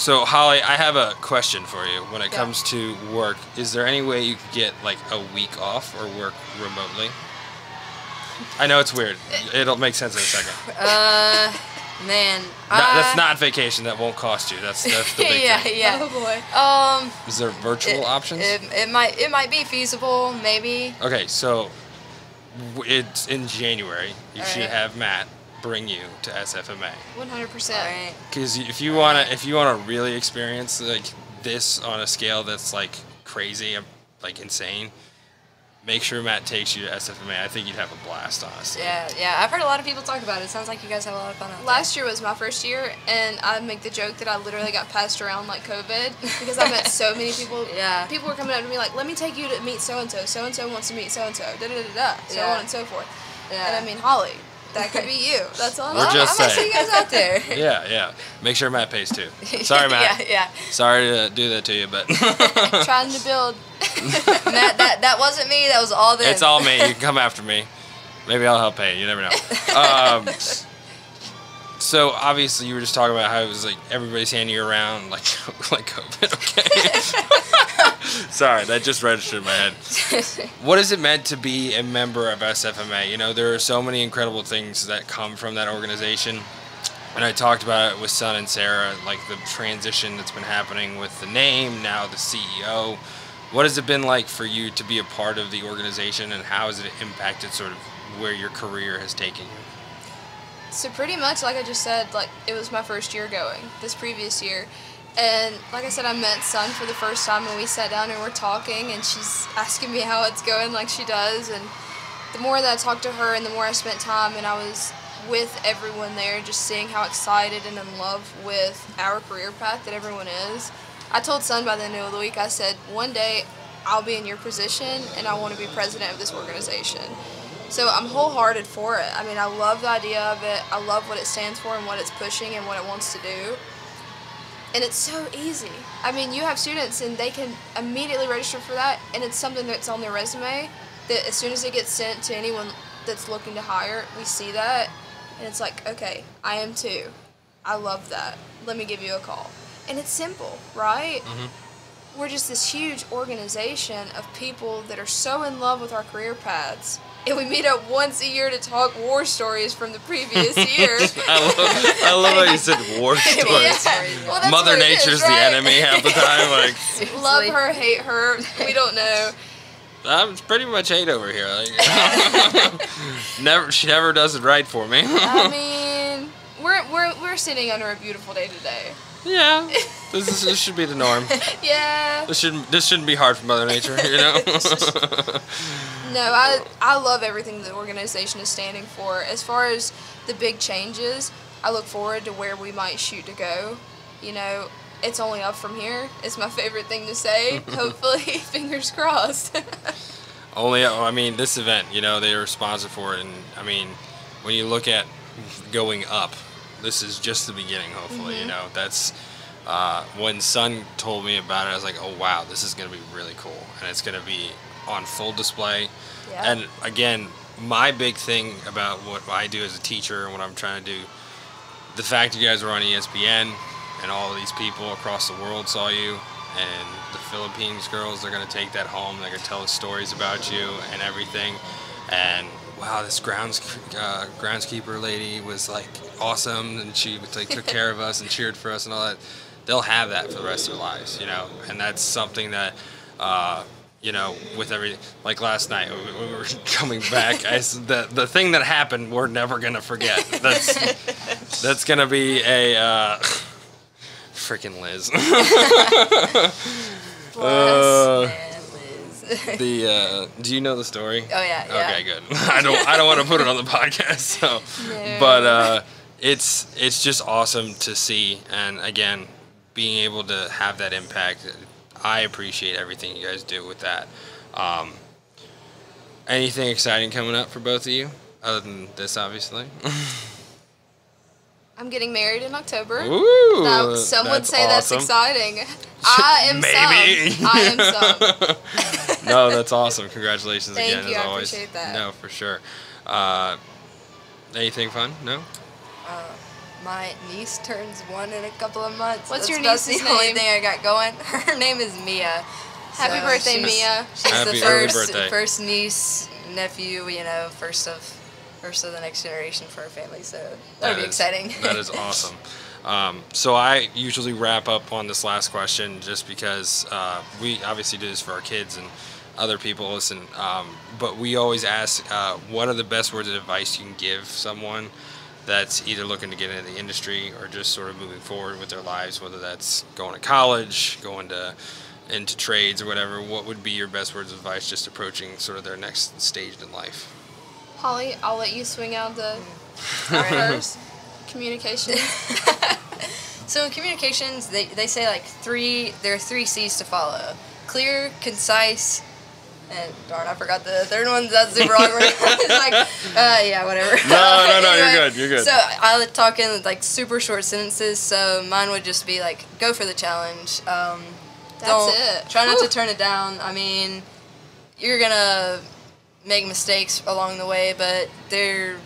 so Holly, I have a question for you. When it Yeah. comes to work, is there any way you could get like a week off or work remotely? I know it's weird. It'll make sense in a second. Uh, man. Not- that's uh, not vacation. That won't cost you. That's that's the big yeah, thing. yeah. yeah. Oh boy. Um, Is there virtual it, options? It, it might, it might be feasible, maybe. okay, so it's in January. You should Alright. have Matt bring you to SFMA. 100%. Because if you wanna, if you wanna really experience like this on a scale that's like crazy, um, like insane, make sure Matt takes you to SFMA. I think you'd have a blast, honestly. Yeah, yeah. I've heard a lot of people talk about it. It sounds like you guys have a lot of fun out there. Last year was my first year, and I make the joke that I literally got passed around like COVID because I met so many people. Yeah. People were coming up to me like, "Let me take you to meet so and so. So and so wants to meet so and so. Da da da da. So Yeah. on and so forth." Yeah. And I mean, Holly, that could be you. That's all. I'm We're saying. just I might see saying. you guys out there. Yeah, yeah. Make sure Matt pays too. Sorry, Matt. yeah, yeah. Sorry to do that to you, but trying to build. Matt, that that wasn't me. That was all them. it's all me. You can come after me. Maybe I'll help pay. You never know. Um, so obviously, you were just talking about how it was like everybody's handing you around like like COVID. Okay. Sorry, that just registered in my head. What is it meant to be a member of SFMA? You know, there are so many incredible things that come from that organization. And I talked about it with Sun and Sarah, like the transition that's been happening with the name, now the CEO. What has it been like for you to be a part of the organization, and how has it impacted sort of where your career has taken you? So pretty much, like I just said, like it was my first year going this previous year, and like I said, I met Sun for the first time, and we sat down and we're talking, and she's asking me how it's going, like she does, and the more that I talked to her, and the more I spent time, and I was with everyone there, just seeing how excited and in love with our career path that everyone is. I told Sun by the end of the week, I said, one day I'll be in your position, and I want to be president of this organization. So I'm wholehearted for it. I mean, I love the idea of it. I love what it stands for and what it's pushing and what it wants to do. And it's so easy. I mean, you have students and they can immediately register for that, and it's something that's on their resume that as soon as it gets sent to anyone that's looking to hire, we see that, and it's like, okay, I am too. I love that. Let me give you a call. And it's simple, right? Mm-hmm. We're just this huge organization of people that are so in love with our career paths. And we meet up once a year to talk war stories from the previous year. I love, I love how you said war stories. Yeah. Well, that's Mother what it is, Nature's the enemy half the time. Like, Love her, hate her. We don't know. I'm pretty much hate over here. Like, never, she never does it right for me. I mean, we're we're we're sitting under a beautiful day today. Yeah, this, is, this should be the norm. Yeah. This shouldn't this shouldn't be hard for Mother Nature, you know. No, I I love everything the organization is standing for. As far as the big changes, I look forward to where we might shoot to go. You know, it's only up from here. It's my favorite thing to say. Hopefully, fingers crossed. Only, I mean, this event, you know, they are sponsored for it, and I mean, when you look at going up, this is just the beginning. Hopefully, you know, that's uh, when Sun told me about it. I was like, oh wow, this is gonna be really cool, and it's gonna be on full display. Yeah. And again, my big thing about what I do as a teacher and what I'm trying to do, the fact you guys were on ESPN and all of these people across the world saw you, and the Philippines girls, they're gonna take that home. They're gonna tell us stories about you and everything. And wow, this grounds uh, groundskeeper lady was like awesome, and she like took care of us and cheered for us and all that. They'll have that for the rest of their lives, you know. And that's something that. Uh, you know, with every like last night when we were coming back, I the the thing that happened, we're never gonna forget. That's that's gonna be a uh, freaking Liz. Uh, Man, Liz. the uh, do you know the story? Oh, yeah, yeah. Okay, good. I don't I don't want to put it on the podcast. So, No. but uh, it's it's just awesome to see, and again, being able to have that impact. I appreciate everything you guys do with that. Um, anything exciting coming up for both of you, other than this, obviously? I'm getting married in October. Ooh, Now, some would say that's exciting. I am Maybe. some. I am some. no, that's awesome. Congratulations Thank again, you, as I always. appreciate that. No, for sure. Uh, anything fun? No. My niece turns one in a couple of months. What's That's your about niece's the only name? thing I got going. Her name is Mia. Happy So birthday, she's- Mia. She's Happy the early first birthday. first niece, nephew, you know, first of first of the next generation for our family. So that'll be is- exciting. That is awesome. Um, so I usually wrap up on this last question just because uh, we obviously do this for our kids and other people listen. Um, but we always ask, uh, what are the best words of advice you can give someone that's either looking to get into the industry or just sort of moving forward with their lives, whether that's going to college, going to into trades or whatever. What would be your best words of advice just approaching sort of their next stage in life? Holly, I'll let you swing out the first. Communication. So in communications, they, they say like three. There are three C's to follow: clear, concise, and darn, I forgot the third one. That's super awkward. it's like, uh, yeah, whatever. No, no, no, you're good, you're good. So I would talk in like super short sentences. So mine would just be like, go for the challenge. Um, That's don't it. try not Whew. to turn it down. I mean, you're gonna make mistakes along the way, but there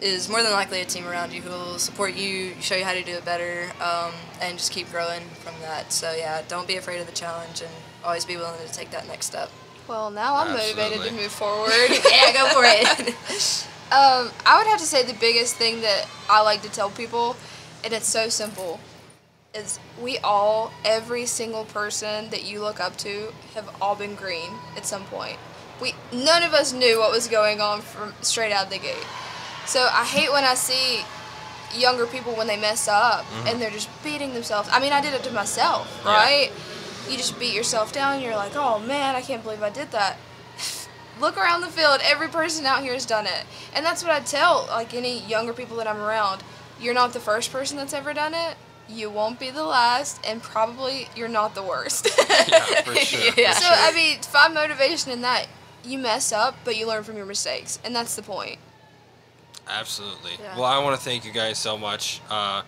is more than likely a team around you who will support you, show you how to do it better, um, and just keep growing from that. So yeah, don't be afraid of the challenge and always be willing to take that next step. Well, now I'm motivated to move forward. yeah, go for it. Um, I would have to say the biggest thing that I like to tell people, and it's so simple, is we all, every single person that you look up to, have all been green at some point. We none of us knew what was going on from straight out of the gate. So I hate when I see younger people when they mess up and they're just beating themselves. I mean, I did it to myself, Yeah. You just beat yourself down. You're like, oh man, I can't believe I did that. Look around the field. Every person out here has done it, and that's what I tell like any younger people that I'm around. You're not the first person that's ever done it. You won't be the last, and probably you're not the worst. Yeah, for sure. Yeah. for So sure. I mean, find motivation in that. You mess up, but you learn from your mistakes, and that's the point. Absolutely. Yeah. Well, I want to thank you guys so much. Uh,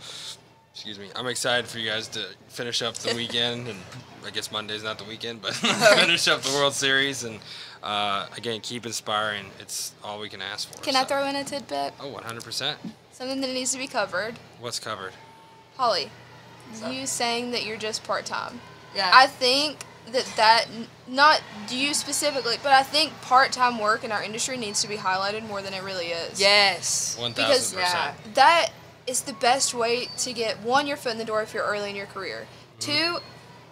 excuse me. I'm excited for you guys to finish up the weekend, and I guess Monday's not the weekend, but finish up the World Series, and uh, again, keep inspiring. It's all we can ask for. Can I throw in a tidbit? Oh, 100%. Something that needs to be covered. What's covered? Holly, you saying that you're just part time. yeah. I think that that not you specifically, but I think part time work in our industry needs to be highlighted more than it really is. yes. 1,000%. Because- Yeah. that is the best way to get one your foot in the door if you're early in your career. Mm-hmm. Two,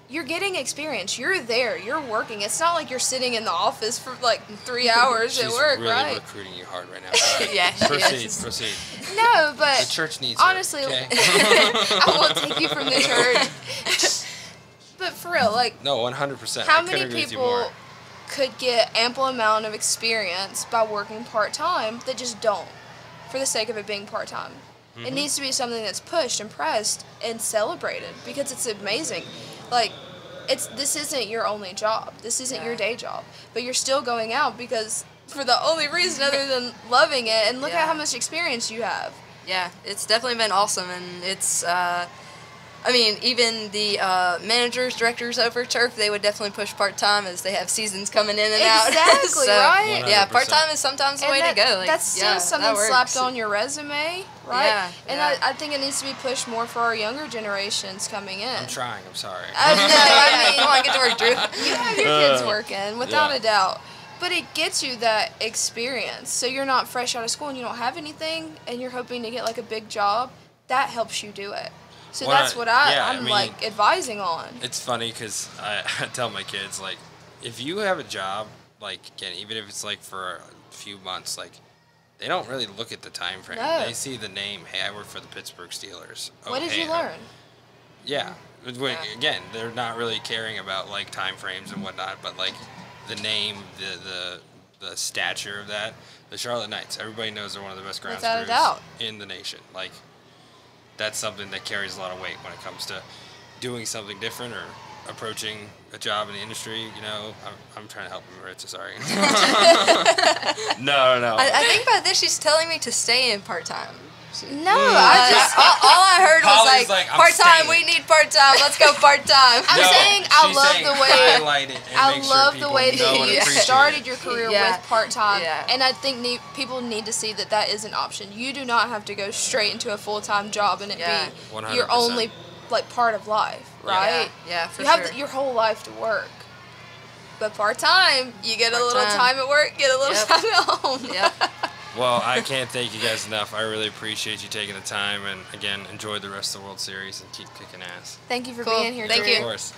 you're getting experience. You're there. You're working. It's not like you're sitting in the office for like three hours She's at work, really right? recruiting you hard right now. Ahead. Yeah, proceed, is. proceed. No, but The church needs her, honestly, okay? I won't take you from the church. but for real, like, No, one hundred percent. how many agree with you people could get ample amount of experience by working part time that just don't, for the sake of it being part time? Mm-hmm. It needs to be something that's pushed and pressed and celebrated because it's amazing. Like, it's this isn't your only job. This isn't your day job, but you're still going out because for the only reason other than loving it and look at how much experience you have. Yeah, it's definitely been awesome, and it's. Uh, I mean, even the uh, managers, directors over Turf, they would definitely push part time as they have seasons coming in and out. Exactly, So, right? Yeah, 100%. part time is sometimes the And way that- to go. Like, that's still yeah, something that slapped on your resume, right? Yeah, and yeah. I, I think it needs to be pushed more for our younger generations coming in. I'm trying. I'm sorry. I know, I Yeah, mean, come on, get to work, Drew. you have your kids Uh, working without yeah. a doubt. But it gets you that experience. So you're not fresh out of school and you don't have anything and you're hoping to get like a big job. That helps you do it. So that's I- what I, yeah, I I'm mean- like advising on. It's funny because I, I tell my kids like, if you have a job, like again, even if it's like for a few months, like they don't really look at the time frame. No. They see the name. Hey, I work for the Pittsburgh Steelers. Oh, what did hey, you learn? Yeah. When- Yeah. Again, they're not really caring about like time frames and whatnot, but like the name, the the the stature of that. The Charlotte Knights. Everybody knows they're one of the best ground Without crews in the nation. Like that's something that carries a lot of weight when it comes to doing something different or approaching a job in the industry. You know, I'm, I'm trying to help Maritza. Sorry. no, no, no. I, I think by this she's telling me to stay in part time. No, I just all, all I heard was Holly's like, like, part time. We need part time. Let's go part time. I'm No, saying I she's love saying the way- highlight it and I make sure love the way that you started it. your career Yeah. with part time, Yeah. and I think ne- people need to see that that is an option. You do not have to go straight into a full time job and it Yeah. be your 100%. only like part of life, right? Yeah, yeah, for you have sure. the, your whole life to work, but part time, you get a little Part-time. time at work, get a little Yep. time at home. Yep. Well, I can't thank you guys enough. I really appreciate you taking the time, and again, enjoy the rest of the World Series and keep kicking ass. Thank you for Cool. being here. Thank Drew. Of you. course.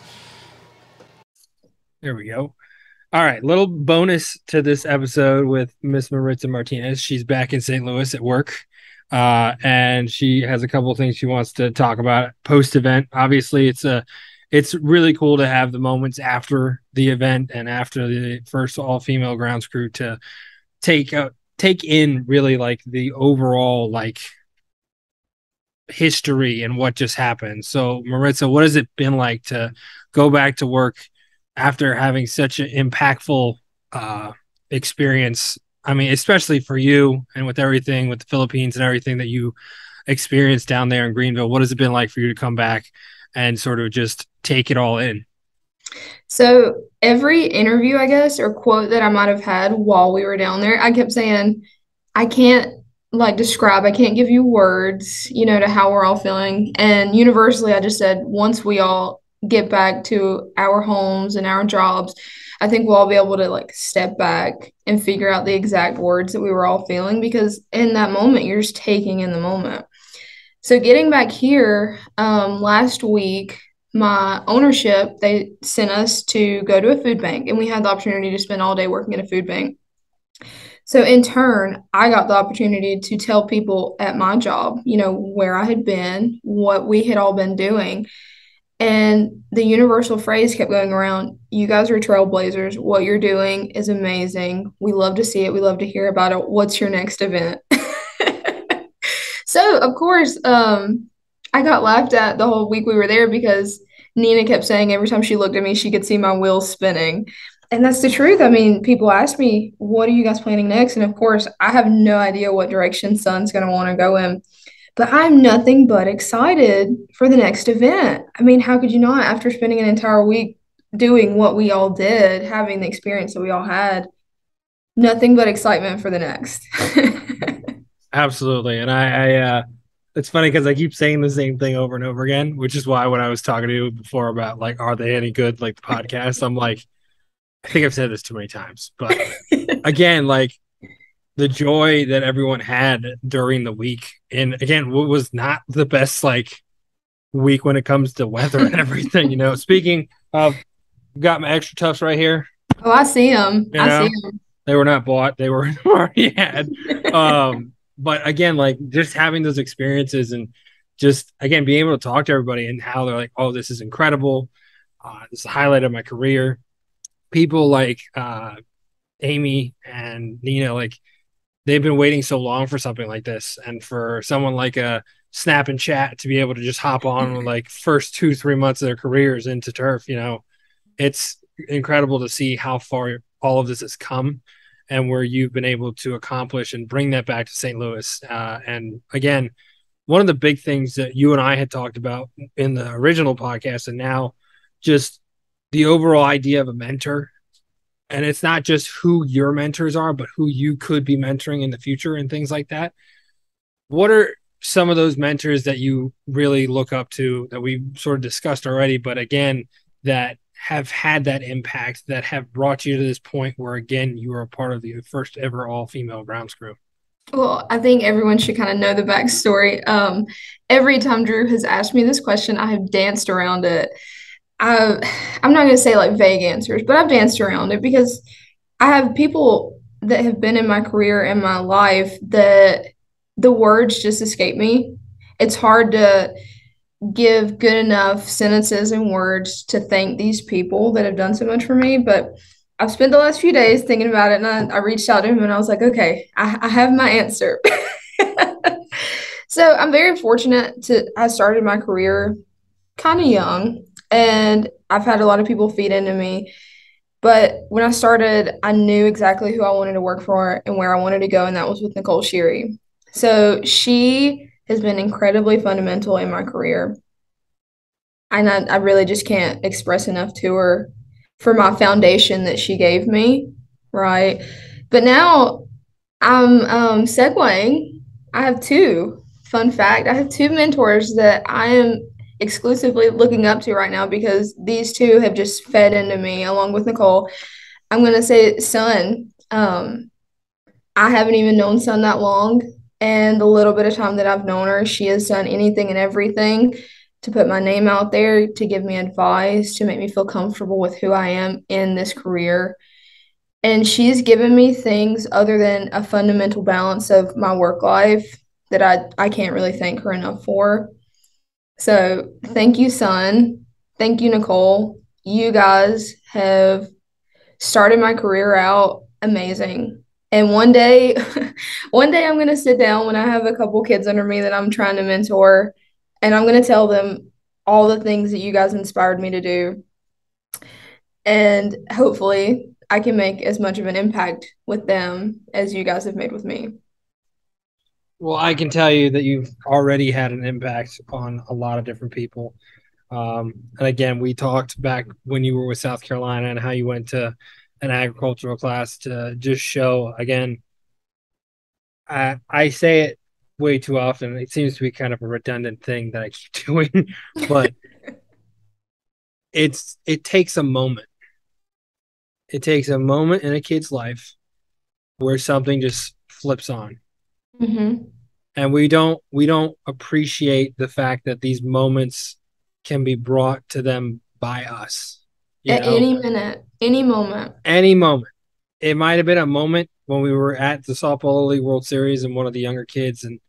There we go. All right, little bonus to this episode with Miss Maritza Martinez. She's back in St. Louis at work, uh, and she has a couple of things she wants to talk about post event. Obviously, it's a it's really cool to have the moments after the event and after the first all female grounds crew to take uh, take in really like the overall like history and what just happened. So, Maritza, what has it been like to go back to work after having such an impactful uh, experience? I mean, especially for you and with everything with the Philippines and everything that you experienced down there in Greenville. What has it been like for you to come back and sort of just take it all in? So every interview, I guess, or quote that I might have had while we were down there, I kept saying, I can't like describe, I can't give you words, you know, to how we're all feeling. And universally, I just said, once we all get back to our homes and our jobs, I think we'll all be able to like step back and figure out the exact words that we were all feeling because in that moment, you're just taking in the moment. So getting back here, um, last week, my ownership, they sent us to go to a food bank, and we had the opportunity to spend all day working at a food bank. So, in turn, I got the opportunity to tell people at my job, you know, where I had been, what we had all been doing. And the universal phrase kept going around you guys are trailblazers. What you're doing is amazing. We love to see it. We love to hear about it. What's your next event? so, of course, um, I got laughed at the whole week we were there because Nina kept saying every time she looked at me, she could see my wheels spinning. And that's the truth. I mean, people ask me, what are you guys planning next? And of course, I have no idea what direction Sun's going to want to go in. But I'm nothing but excited for the next event. I mean, how could you not after spending an entire week doing what we all did, having the experience that we all had? Nothing but excitement for the next. Absolutely. And I, I uh, it's funny because I keep saying the same thing over and over again, which is why when I was talking to you before about like, are they any good, like the podcast, I'm like, I think I've said this too many times, but again, like the joy that everyone had during the week, and again, what was not the best like week when it comes to weather and everything. You know, speaking Uh, got my extra tufts right here. Oh, I see them. You I know? see them. They were not bought; they were already had. Um, but again, like just having those experiences and just again being able to talk to everybody and how they're like, "Oh, this is incredible. Uh, this is the highlight of my career." People like uh, Amy and Nina, like they've been waiting so long for something like this, and for someone like a snap and chat to be able to just hop on with like first two three months of their careers into turf, you know, it's incredible to see how far all of this has come and where you've been able to accomplish and bring that back to St. Louis. Uh, and again, one of the big things that you and I had talked about in the original podcast, and now just the overall idea of a mentor. And it's not just who your mentors are, but who you could be mentoring in the future and things like that. What are some of those mentors that you really look up to that we sort of discussed already, but again, that have had that impact that have brought you to this point where again you are a part of the first ever all female grounds crew Well, I think everyone should kind of know the backstory. Um, every time Drew has asked me this question, I have danced around it. I, I'm not going to say like vague answers, but I've danced around it because I have people that have been in my career and my life that the words just escape me. It's hard to give good enough sentences and words to thank these people that have done so much for me, but I've spent the last few days thinking about it, and I, I reached out to him and I was like, okay, I, I have my answer. so I'm very fortunate to I started my career kind of young, and I've had a lot of people feed into me. But when I started, I knew exactly who I wanted to work for and where I wanted to go, and that was with Nicole Sherry. So she has been incredibly fundamental in my career. And I, I really just can't express enough to her for my foundation that she gave me, right? But now I'm um, segueing. I have two. Fun fact I have two mentors that I am exclusively looking up to right now because these two have just fed into me along with Nicole. I'm going to say Sun. Um, I haven't even known Sun that long. And the little bit of time that I've known her, she has done anything and everything to put my name out there, to give me advice, to make me feel comfortable with who I am in this career. And she's given me things other than a fundamental balance of my work life that I, I can't really thank her enough for. So thank you, Sun. Thank you, Nicole. You guys have started my career out amazing. And one day, one day I'm going to sit down when I have a couple kids under me that I'm trying to mentor and I'm going to tell them all the things that you guys inspired me to do. And hopefully, I can make as much of an impact with them as you guys have made with me. Well, I can tell you that you've already had an impact on a lot of different people. Um, and again, we talked back when you were with South Carolina and how you went to an agricultural class to just show again. I I say it way too often. It seems to be kind of a redundant thing that I keep doing, but it's it takes a moment. It takes a moment in a kid's life where something just flips on. Mm-hmm. And we don't we don't appreciate the fact that these moments can be brought to them by us. You At know? any minute, any moment. any moment. It might have been a moment when we were at the softball league World Series and one of the younger kids, and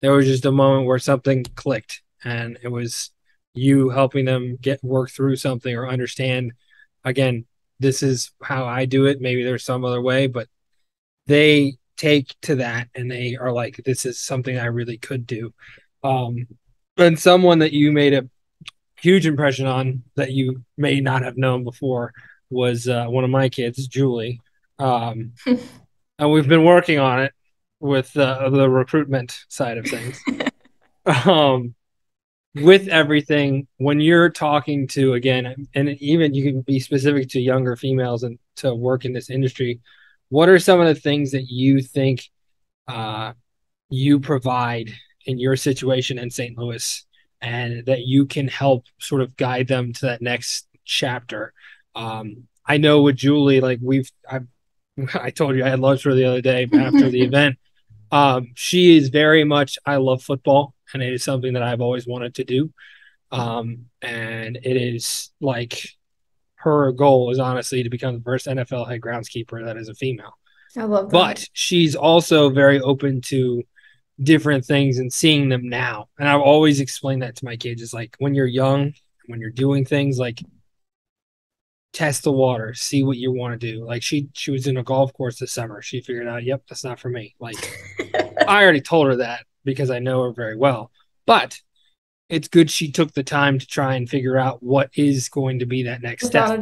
there was just a moment where something clicked, and it was you helping them get work through something or understand. Again, this is how I do it. Maybe there's some other way, but they take to that and they are like, "This is something I really could do." Um, and someone that you made a huge impression on that you may not have known before was uh, one of my kids, Julie. Um, and we've been working on it with uh, the recruitment side of things. um, with everything, when you're talking to again, and even you can be specific to younger females and to work in this industry, what are some of the things that you think uh, you provide in your situation in St. Louis, and that you can help sort of guide them to that next chapter? Um, I know with Julie, like we've, I've I told you I had lunch with her the other day after the event. Um, she is very much I love football, and it is something that I've always wanted to do. Um, and it is like her goal is honestly to become the first NFL head groundskeeper that is a female. I love that. But she's also very open to different things and seeing them now. And I've always explained that to my kids. It's like when you're young, when you're doing things like test the water, see what you want to do. Like she she was in a golf course this summer. She figured out, yep, that's not for me. Like I already told her that because I know her very well. But it's good she took the time to try and figure out what is going to be that next Without step.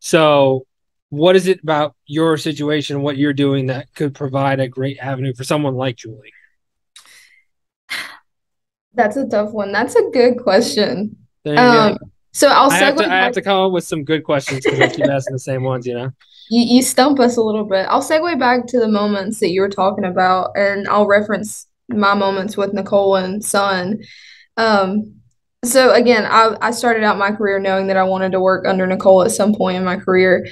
So, what is it about your situation, what you're doing that could provide a great avenue for someone like Julie? That's a tough one. That's a good question. Um, so I'll I have, to, I have to come up with some good questions because I keep asking the same ones, you know? you, you stump us a little bit. I'll segue back to the moments that you were talking about, and I'll reference my moments with Nicole and Sun. Um, so again, I, I started out my career knowing that I wanted to work under Nicole at some point in my career.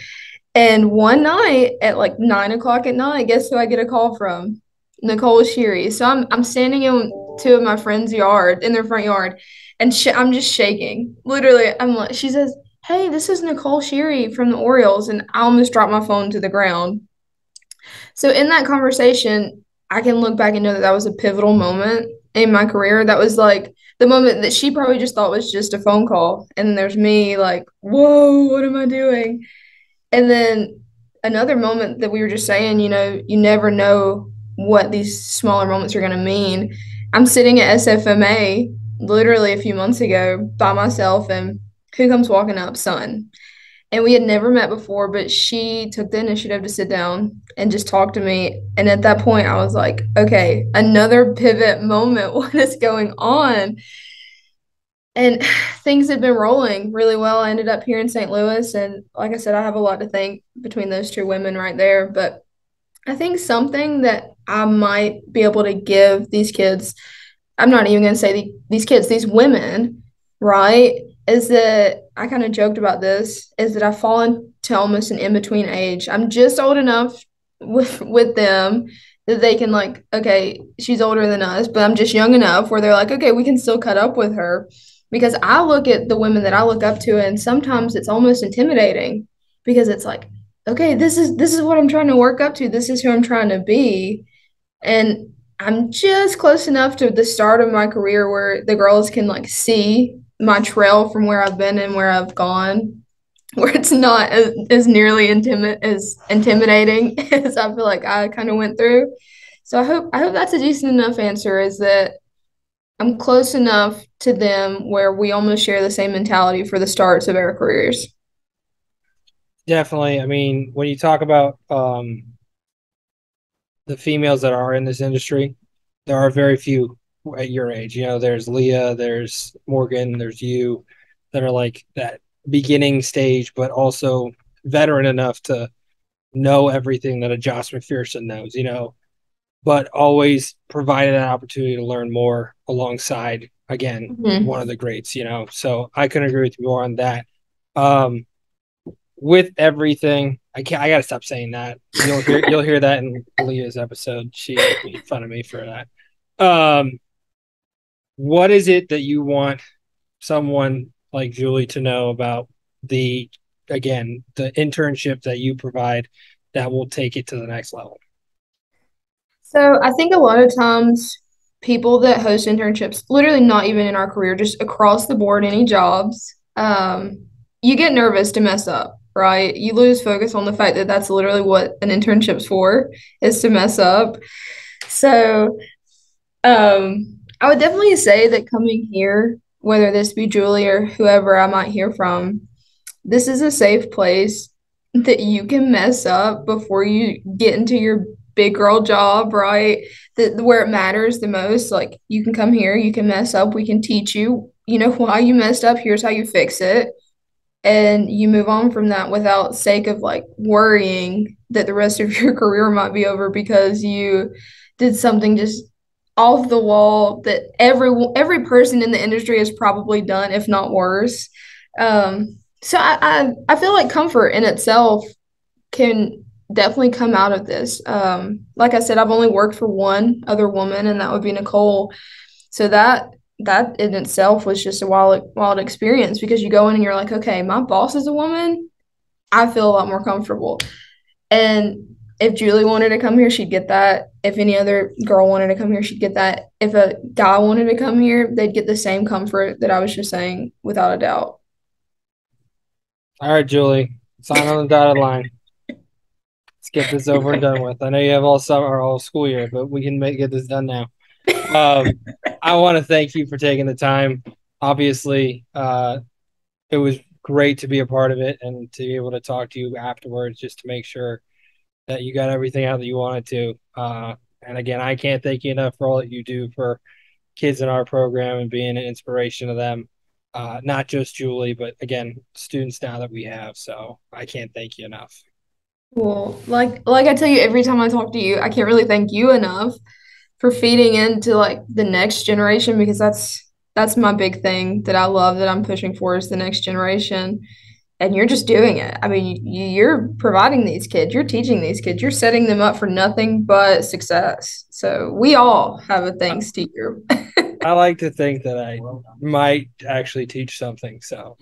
And one night at like nine o'clock at night, guess who I get a call from? Nicole Sherry. So I'm I'm standing in two of my friends' yard in their front yard, and sh- I'm just shaking. Literally, I'm like, she says, hey, this is Nicole Sherry from the Orioles. And I almost dropped my phone to the ground. So, in that conversation, I can look back and know that that was a pivotal moment in my career. That was like the moment that she probably just thought was just a phone call. And there's me like, whoa, what am I doing? And then another moment that we were just saying, you know, you never know what these smaller moments are going to mean. I'm sitting at SFMA literally a few months ago by myself, and who comes walking up? Sun. And we had never met before, but she took the initiative to sit down and just talk to me. And at that point, I was like, okay, another pivot moment. What is going on? And things had been rolling really well. I ended up here in St. Louis. And like I said, I have a lot to thank between those two women right there. But I think something that I might be able to give these kids, I'm not even going to say the, these kids, these women, right? Is that I kind of joked about this, is that I've fallen to almost an in between age. I'm just old enough with with them that they can like, okay, she's older than us, but I'm just young enough where they're like, okay, we can still cut up with her. Because I look at the women that I look up to, and sometimes it's almost intimidating because it's like, okay, this is this is what I'm trying to work up to. This is who I'm trying to be. And I'm just close enough to the start of my career where the girls can like see my trail from where I've been and where I've gone, where it's not as, as nearly intimi- as intimidating as I feel like I kind of went through. So I hope I hope that's a decent enough answer. Is that I'm close enough to them where we almost share the same mentality for the starts of our careers. Definitely. I mean, when you talk about um, the females that are in this industry, there are very few at your age. You know, there's Leah, there's Morgan, there's you that are like that beginning stage, but also veteran enough to know everything that a Josh McPherson knows, you know, but always provided an opportunity to learn more alongside, again, Mhm. one of the greats, you know. So I couldn't agree with you more on that. Um, with everything, I can't. I gotta stop saying that. You'll hear. you'll hear that in Leah's episode. She made fun of me for that. Um, what is it that you want someone like Julie to know about the again the internship that you provide that will take it to the next level? So I think a lot of times people that host internships, literally not even in our career, just across the board, any jobs, um, you get nervous to mess up, right? You lose focus on the fact that that's literally what an internship's for, is to mess up. So um, I would definitely say that coming here, whether this be Julie or whoever I might hear from, this is a safe place that you can mess up before you get into your big girl job, right? That where it matters the most. Like you can come here, you can mess up, we can teach you, you know, why you messed up, here's how you fix it. And you move on from that without sake of like worrying that the rest of your career might be over because you did something just off the wall that every every person in the industry has probably done, if not worse. Um, so I, I I feel like comfort in itself can definitely come out of this. Um, like I said, I've only worked for one other woman, and that would be Nicole. So that that in itself was just a wild wild experience because you go in and you're like, okay, my boss is a woman. I feel a lot more comfortable. And if Julie wanted to come here, she'd get that. If any other girl wanted to come here, she'd get that. If a guy wanted to come here, they'd get the same comfort that I was just saying, without a doubt. All right, Julie, sign on the dotted line. Let's get this over and done with. I know you have all summer, all school year, but we can make get this done now. Um, I want to thank you for taking the time. Obviously, uh, it was great to be a part of it and to be able to talk to you afterwards, just to make sure that you got everything out that you wanted to. Uh, and again, I can't thank you enough for all that you do for kids in our program and being an inspiration to them. Uh, not just Julie, but again, students now that we have. So I can't thank you enough. Well, like like I tell you every time I talk to you, I can't really thank you enough for feeding into like the next generation because that's that's my big thing that I love that I'm pushing for is the next generation and you're just doing it. I mean, you're providing these kids, you're teaching these kids, you're setting them up for nothing but success. So we all have a thanks to you. I like to think that I might actually teach something. So,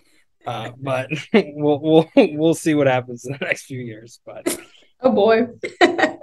uh, but we'll we'll we'll see what happens in the next few years. But oh boy.